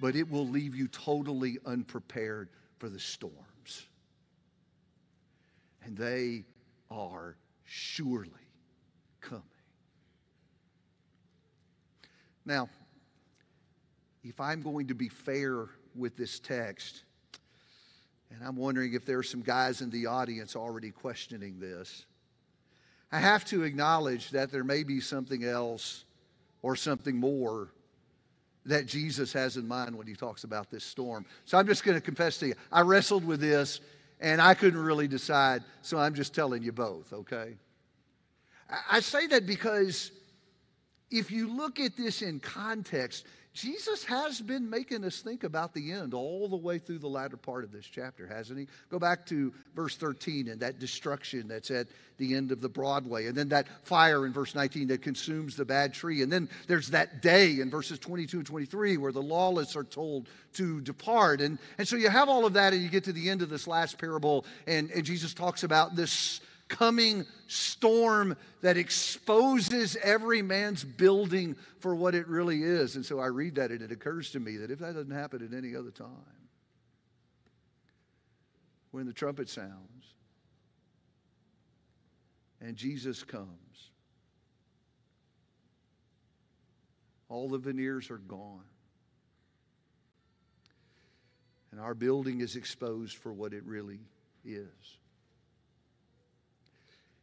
but it will leave you totally unprepared for the storms. And they are surely coming. Now, if I'm going to be fair with this text, and I'm wondering if there are some guys in the audience already questioning this, I have to acknowledge that there may be something else or something more that Jesus has in mind when he talks about this storm. So I'm just going to confess to you, I wrestled with this and I couldn't really decide, so I'm just telling you both, okay? I say that because if you look at this in context, Jesus has been making us think about the end all the way through the latter part of this chapter, hasn't he? Go back to verse 13 and that destruction that's at the end of the Broadway, and then that fire in verse 19 that consumes the bad tree. And then there's that day in verses 22 and 23 where the lawless are told to depart. And, and so you have all of that, and you get to the end of this last parable, and, and Jesus talks about this coming storm that exposes every man's building for what it really is. And so I read that and it occurs to me that if that doesn't happen at any other time, when the trumpet sounds and Jesus comes, all the veneers are gone. And our building is exposed for what it really is.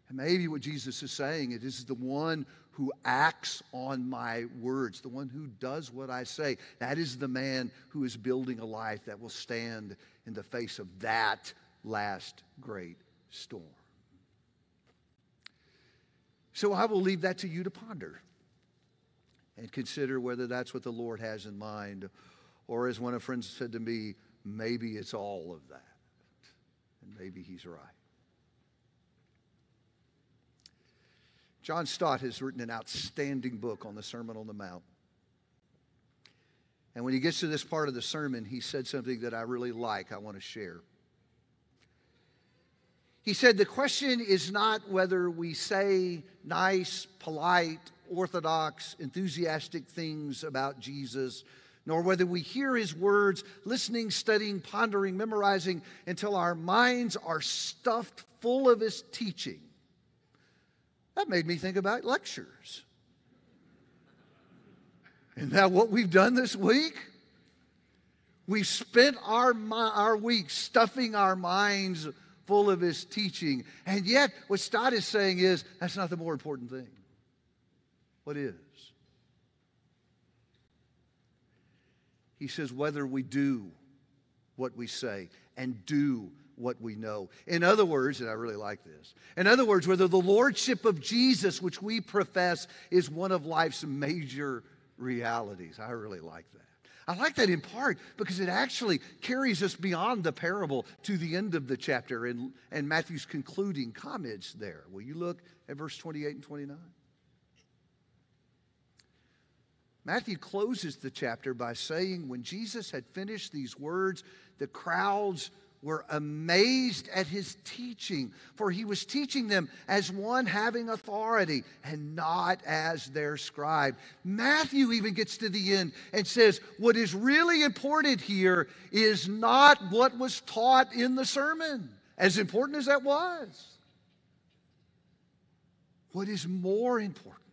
And maybe what Jesus is saying is this is the one who acts on my words, the one who does what I say. That is the man who is building a life that will stand in the face of that last great storm. So I will leave that to you to ponder and consider whether that's what the Lord has in mind, or as one of friends said to me, maybe it's all of that. And maybe he's right. John Stott has written an outstanding book on the Sermon on the Mount. And when he gets to this part of the sermon, he said something that I really like, I want to share. He said the question is not whether we say nice, polite, orthodox, enthusiastic things about Jesus, nor whether we hear his words, listening, studying, pondering, memorizing until our minds are stuffed full of his teaching. That made me think about lectures. Isn't that what we've done this week? We've spent our, our week stuffing our minds full of his teaching. And yet, what Stott is saying is that's not the more important thing. What is? He says, whether we do what we say and do what we know. In other words, and I really like this, in other words, whether the lordship of Jesus, which we profess, is one of life's major realities. I really like that. I like that in part because it actually carries us beyond the parable to the end of the chapter and, and Matthew's concluding comments there. Will you look at verse 28 and 29? Matthew closes the chapter by saying, When Jesus had finished these words, the crowds were amazed at his teaching, for he was teaching them as one having authority and not as their scribe. Matthew even gets to the end and says, What is really important here is not what was taught in the sermon, as important as that was. What is more important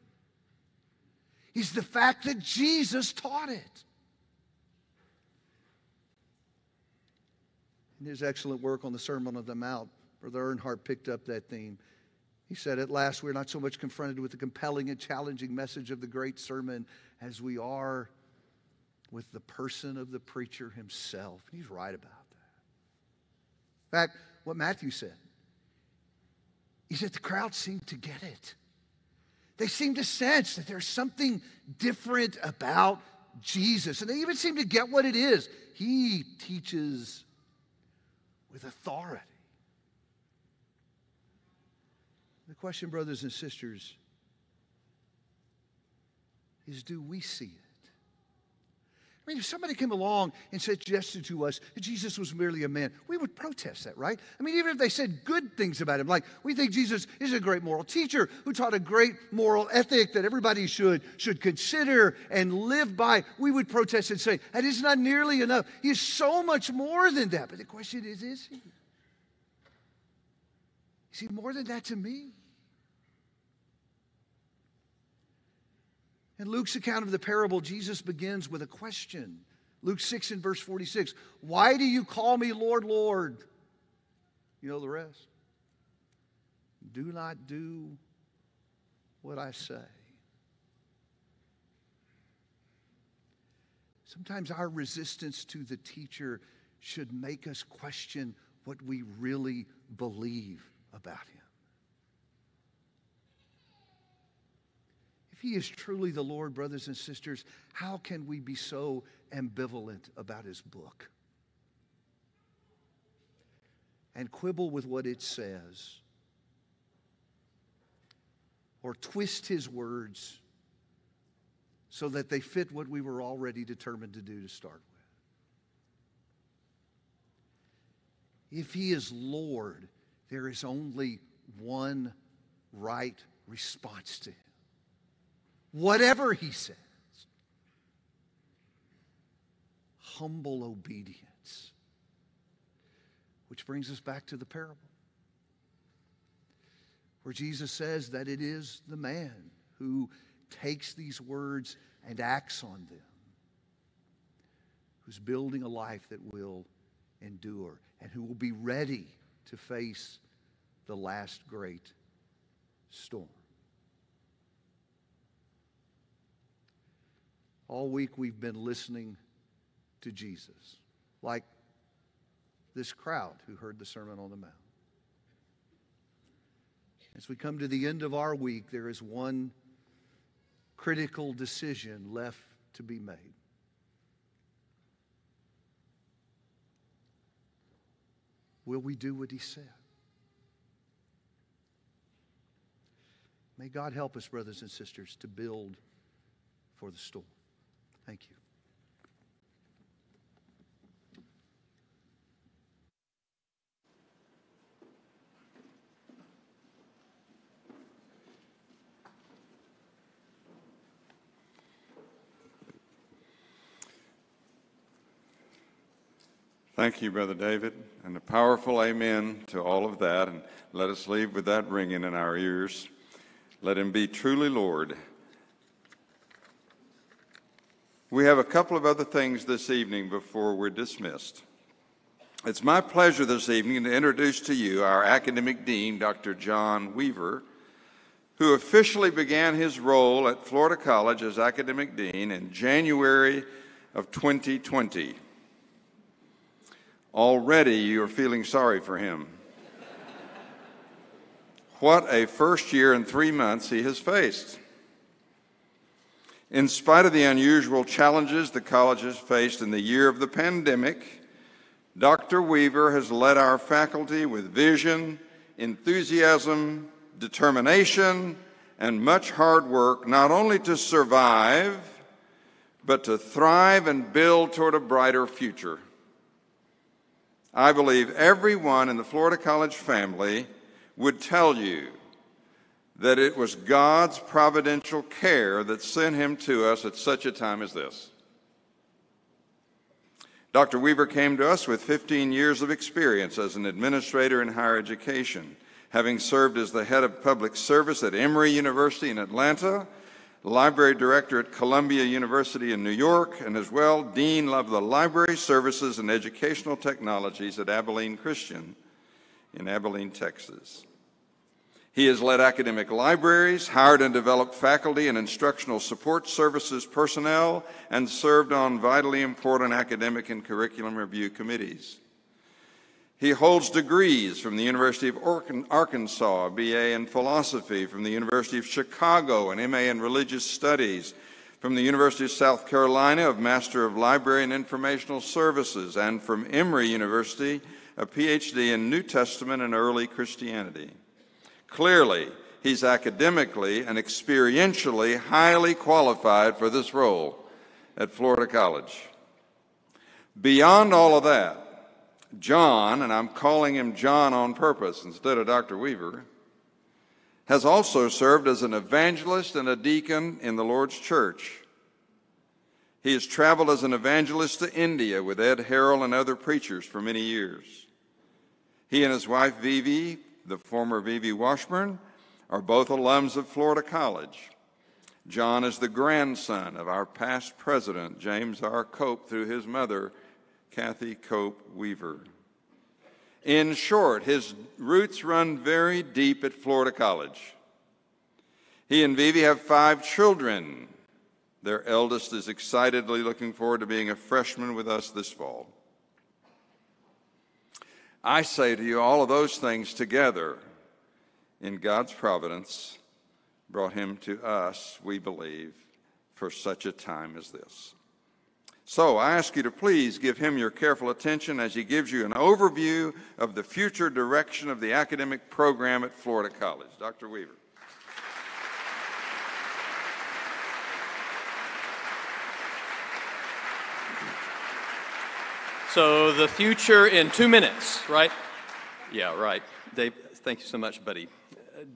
is the fact that Jesus taught it. In his excellent work on the Sermon on the Mount, Brother Earnhart picked up that theme. He said, At last, we're not so much confronted with the compelling and challenging message of the great sermon as we are with the person of the preacher himself. And he's right about that. In fact, what Matthew said, he said the crowd seemed to get it. They seem to sense that there's something different about Jesus. And they even seem to get what it is. He teaches with authority. The question, brothers and sisters, is do we see it? I mean, if somebody came along and suggested to us that Jesus was merely a man, we would protest that, right? I mean, even if they said good things about him, like we think Jesus is a great moral teacher who taught a great moral ethic that everybody should, should consider and live by, we would protest and say, that is not nearly enough. He is so much more than that. But the question is, is he? Is he more than that to me? In Luke's account of the parable, Jesus begins with a question. Luke 6 and verse 46 Why do you call me Lord, Lord? You know the rest. Do not do what I say. Sometimes our resistance to the teacher should make us question what we really believe about him. He is truly the Lord, brothers and sisters, how can we be so ambivalent about his book? And quibble with what it says, or twist his words so that they fit what we were already determined to do to start with. If he is Lord, there is only one right response to him whatever he says. Humble obedience. Which brings us back to the parable, where Jesus says that it is the man who takes these words and acts on them, who's building a life that will endure and who will be ready to face the last great storm. All week we've been listening to Jesus, like this crowd who heard the Sermon on the Mount. As we come to the end of our week, there is one critical decision left to be made. Will we do what he said? May God help us, brothers and sisters, to build for the storm. Thank you. Thank you, Brother David, and a powerful amen to all of that. And let us leave with that ringing in our ears. Let him be truly Lord. We have a couple of other things this evening before we're dismissed. It's my pleasure this evening to introduce to you our academic dean, Dr. John Weaver, who officially began his role at Florida College as academic dean in January of 2020. Already you are feeling sorry for him. what a first year and three months he has faced. In spite of the unusual challenges the college has faced in the year of the pandemic, Dr. Weaver has led our faculty with vision, enthusiasm, determination, and much hard work, not only to survive, but to thrive and build toward a brighter future. I believe everyone in the Florida College family would tell you that it was God's providential care that sent him to us at such a time as this. Dr. Weaver came to us with 15 years of experience as an administrator in higher education, having served as the head of public service at Emory University in Atlanta library director at Columbia University in New York, and as well dean of the Library Services and Educational Technologies at Abilene Christian in Abilene, Texas. He has led academic libraries, hired and developed faculty and instructional support services personnel, and served on vitally important academic and curriculum review committees. He holds degrees from the University of Arkansas, BA in philosophy, from the University of Chicago, an MA in religious studies, from the University of South Carolina, of Master of Library and Informational Services, and from Emory University, a PhD in New Testament and early Christianity. Clearly, he's academically and experientially highly qualified for this role at Florida College. Beyond all of that, John, and I'm calling him John on purpose instead of Dr. Weaver, has also served as an evangelist and a deacon in the Lord's church. He has traveled as an evangelist to India with Ed Harrell and other preachers for many years. He and his wife Vivi, the former Vivi Washburn, are both alums of Florida College. John is the grandson of our past president, James R. Cope, through his mother, Kathy Cope Weaver. In short, his roots run very deep at Florida College. He and Vivi have five children. Their eldest is excitedly looking forward to being a freshman with us this fall. I say to you, all of those things together in God's providence brought him to us, we believe, for such a time as this. So I ask you to please give him your careful attention as he gives you an overview of the future direction of the academic program at Florida College. Dr. Weaver. So the future in two minutes, right? Yeah, right. Dave, thank you so much, buddy.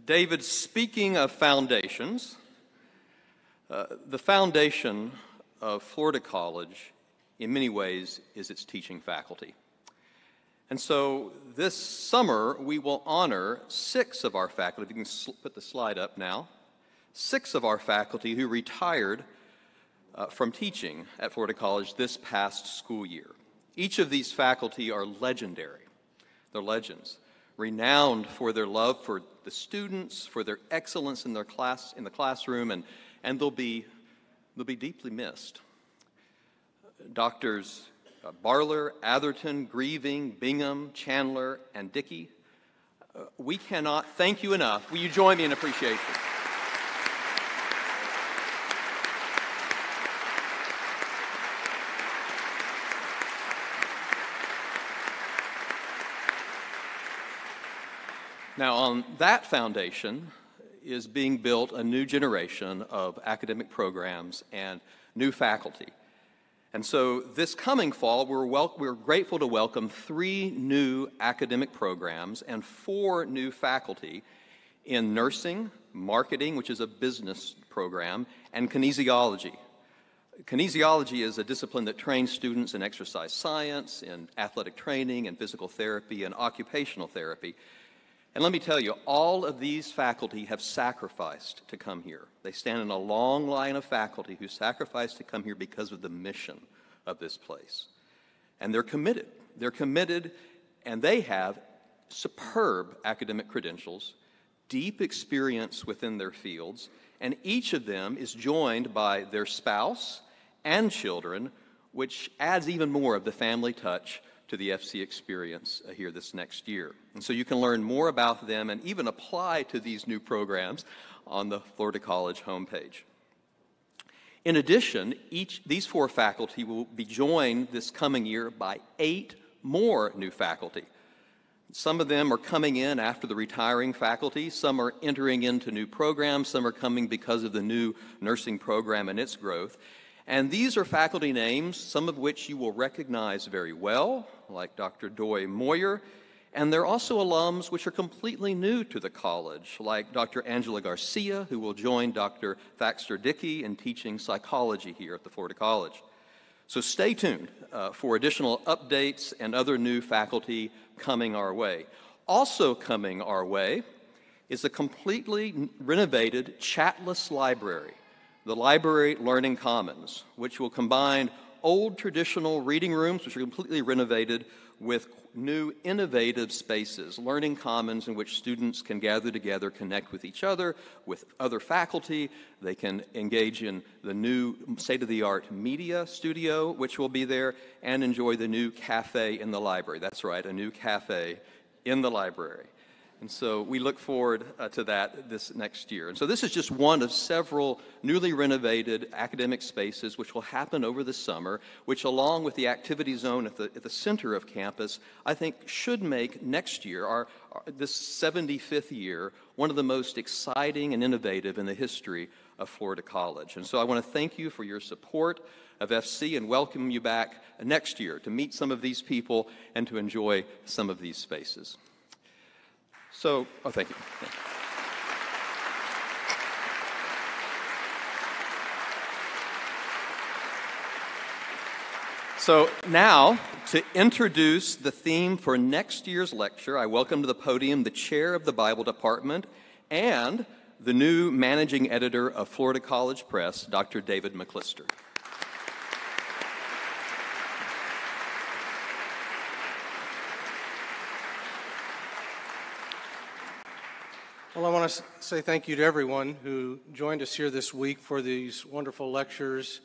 David, speaking of foundations, uh, the foundation of Florida College, in many ways, is its teaching faculty. And so this summer, we will honor six of our faculty. If you can put the slide up now. Six of our faculty who retired uh, from teaching at Florida College this past school year. Each of these faculty are legendary. They're legends, renowned for their love for the students, for their excellence in their class in the classroom, and, and they'll be they'll be deeply missed. Doctors uh, Barler, Atherton, Grieving, Bingham, Chandler, and Dickey, uh, we cannot thank you enough. Will you join me in appreciation? Now, on that foundation, is being built a new generation of academic programs and new faculty. And so this coming fall, we're, wel- we're grateful to welcome three new academic programs and four new faculty in nursing, marketing, which is a business program, and kinesiology. Kinesiology is a discipline that trains students in exercise science, in athletic training, and physical therapy, and occupational therapy. And let me tell you, all of these faculty have sacrificed to come here. They stand in a long line of faculty who sacrificed to come here because of the mission of this place. And they're committed. They're committed, and they have superb academic credentials, deep experience within their fields, and each of them is joined by their spouse and children, which adds even more of the family touch to the FC experience uh, here this next year. And so you can learn more about them and even apply to these new programs on the Florida College homepage. In addition, each, these four faculty will be joined this coming year by eight more new faculty. Some of them are coming in after the retiring faculty, some are entering into new programs, some are coming because of the new nursing program and its growth. And these are faculty names, some of which you will recognize very well, like Dr. Doy Moyer. And they're also alums which are completely new to the college, like Dr. Angela Garcia, who will join Dr. Thaxter Dickey in teaching psychology here at the Florida College. So stay tuned uh, for additional updates and other new faculty coming our way. Also coming our way is a completely renovated Chatlos library the Library Learning Commons, which will combine old traditional reading rooms, which are completely renovated, with new innovative spaces, learning commons in which students can gather together, connect with each other, with other faculty. They can engage in the new state of the art media studio, which will be there, and enjoy the new cafe in the library. That's right, a new cafe in the library. And so we look forward uh, to that this next year. And so this is just one of several newly renovated academic spaces which will happen over the summer, which, along with the activity zone at the, at the center of campus, I think should make next year, our, our, this 75th year, one of the most exciting and innovative in the history of Florida College. And so I want to thank you for your support of FC and welcome you back next year to meet some of these people and to enjoy some of these spaces. So, oh, thank you. Thank you. So now, to introduce the theme for next year's lecture, I welcome to the podium the chair of the Bible department and the new managing editor of Florida College Press, Dr. David McClister. Well, I want to say thank you to everyone who joined us here this week for these wonderful lectures.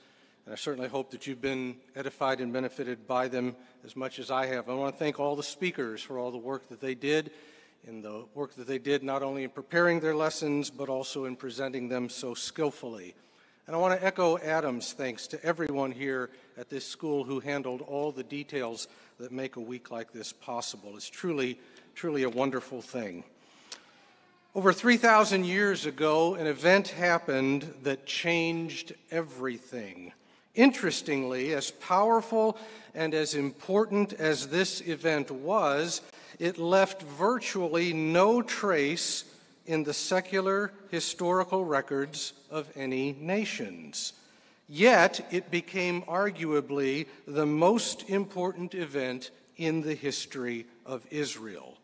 And I certainly hope that you've been edified and benefited by them as much as I have. I want to thank all the speakers for all the work that they did, in the work that they did not only in preparing their lessons, but also in presenting them so skillfully. And I want to echo Adam's thanks to everyone here at this school who handled all the details that make a week like this possible. It's truly, truly a wonderful thing. Over 3,000 years ago, an event happened that changed everything. Interestingly, as powerful and as important as this event was, it left virtually no trace in the secular historical records of any nations. Yet, it became arguably the most important event in the history of Israel.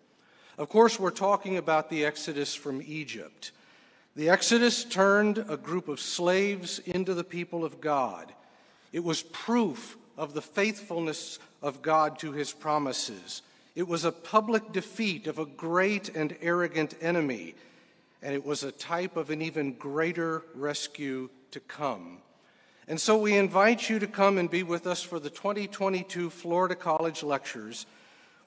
Of course, we're talking about the Exodus from Egypt. The Exodus turned a group of slaves into the people of God. It was proof of the faithfulness of God to his promises. It was a public defeat of a great and arrogant enemy, and it was a type of an even greater rescue to come. And so we invite you to come and be with us for the 2022 Florida College Lectures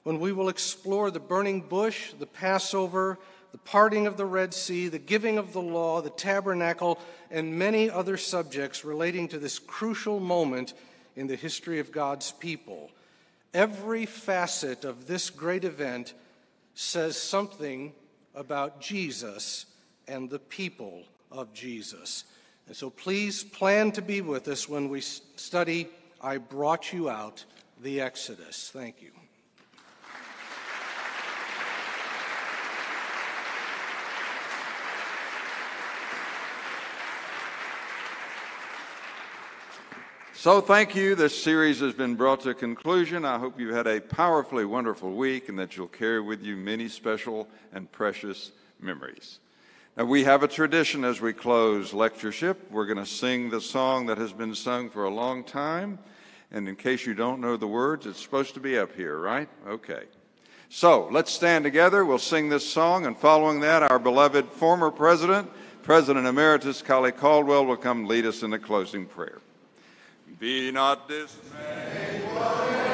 when we will explore the burning bush, the Passover, the parting of the Red Sea, the giving of the law, the tabernacle, and many other subjects relating to this crucial moment in the history of God's people. Every facet of this great event says something about Jesus and the people of Jesus. And so please plan to be with us when we study I Brought You Out, the Exodus. Thank you. So, thank you. This series has been brought to a conclusion. I hope you've had a powerfully wonderful week and that you'll carry with you many special and precious memories. Now, we have a tradition as we close lectureship. We're going to sing the song that has been sung for a long time. And in case you don't know the words, it's supposed to be up here, right? Okay. So let's stand together. We'll sing this song. And following that, our beloved former president, President Emeritus Colly Caldwell, will come lead us in the closing prayer. Be not dismayed.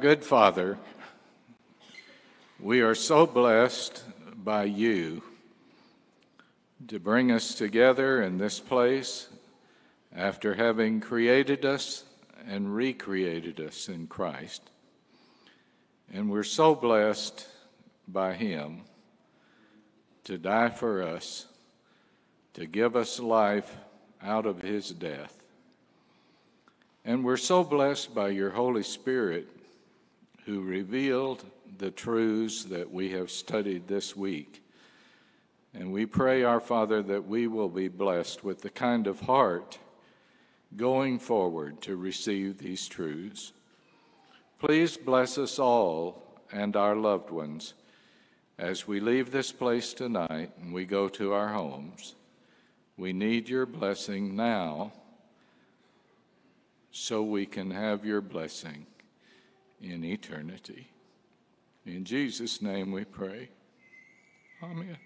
Good Father, we are so blessed by you to bring us together in this place after having created us and recreated us in Christ. And we're so blessed by Him to die for us, to give us life out of His death. And we're so blessed by your Holy Spirit who revealed the truths that we have studied this week. And we pray, our Father, that we will be blessed with the kind of heart going forward to receive these truths. Please bless us all and our loved ones as we leave this place tonight and we go to our homes. We need your blessing now so we can have your blessing in eternity. In Jesus' name we pray. Amen.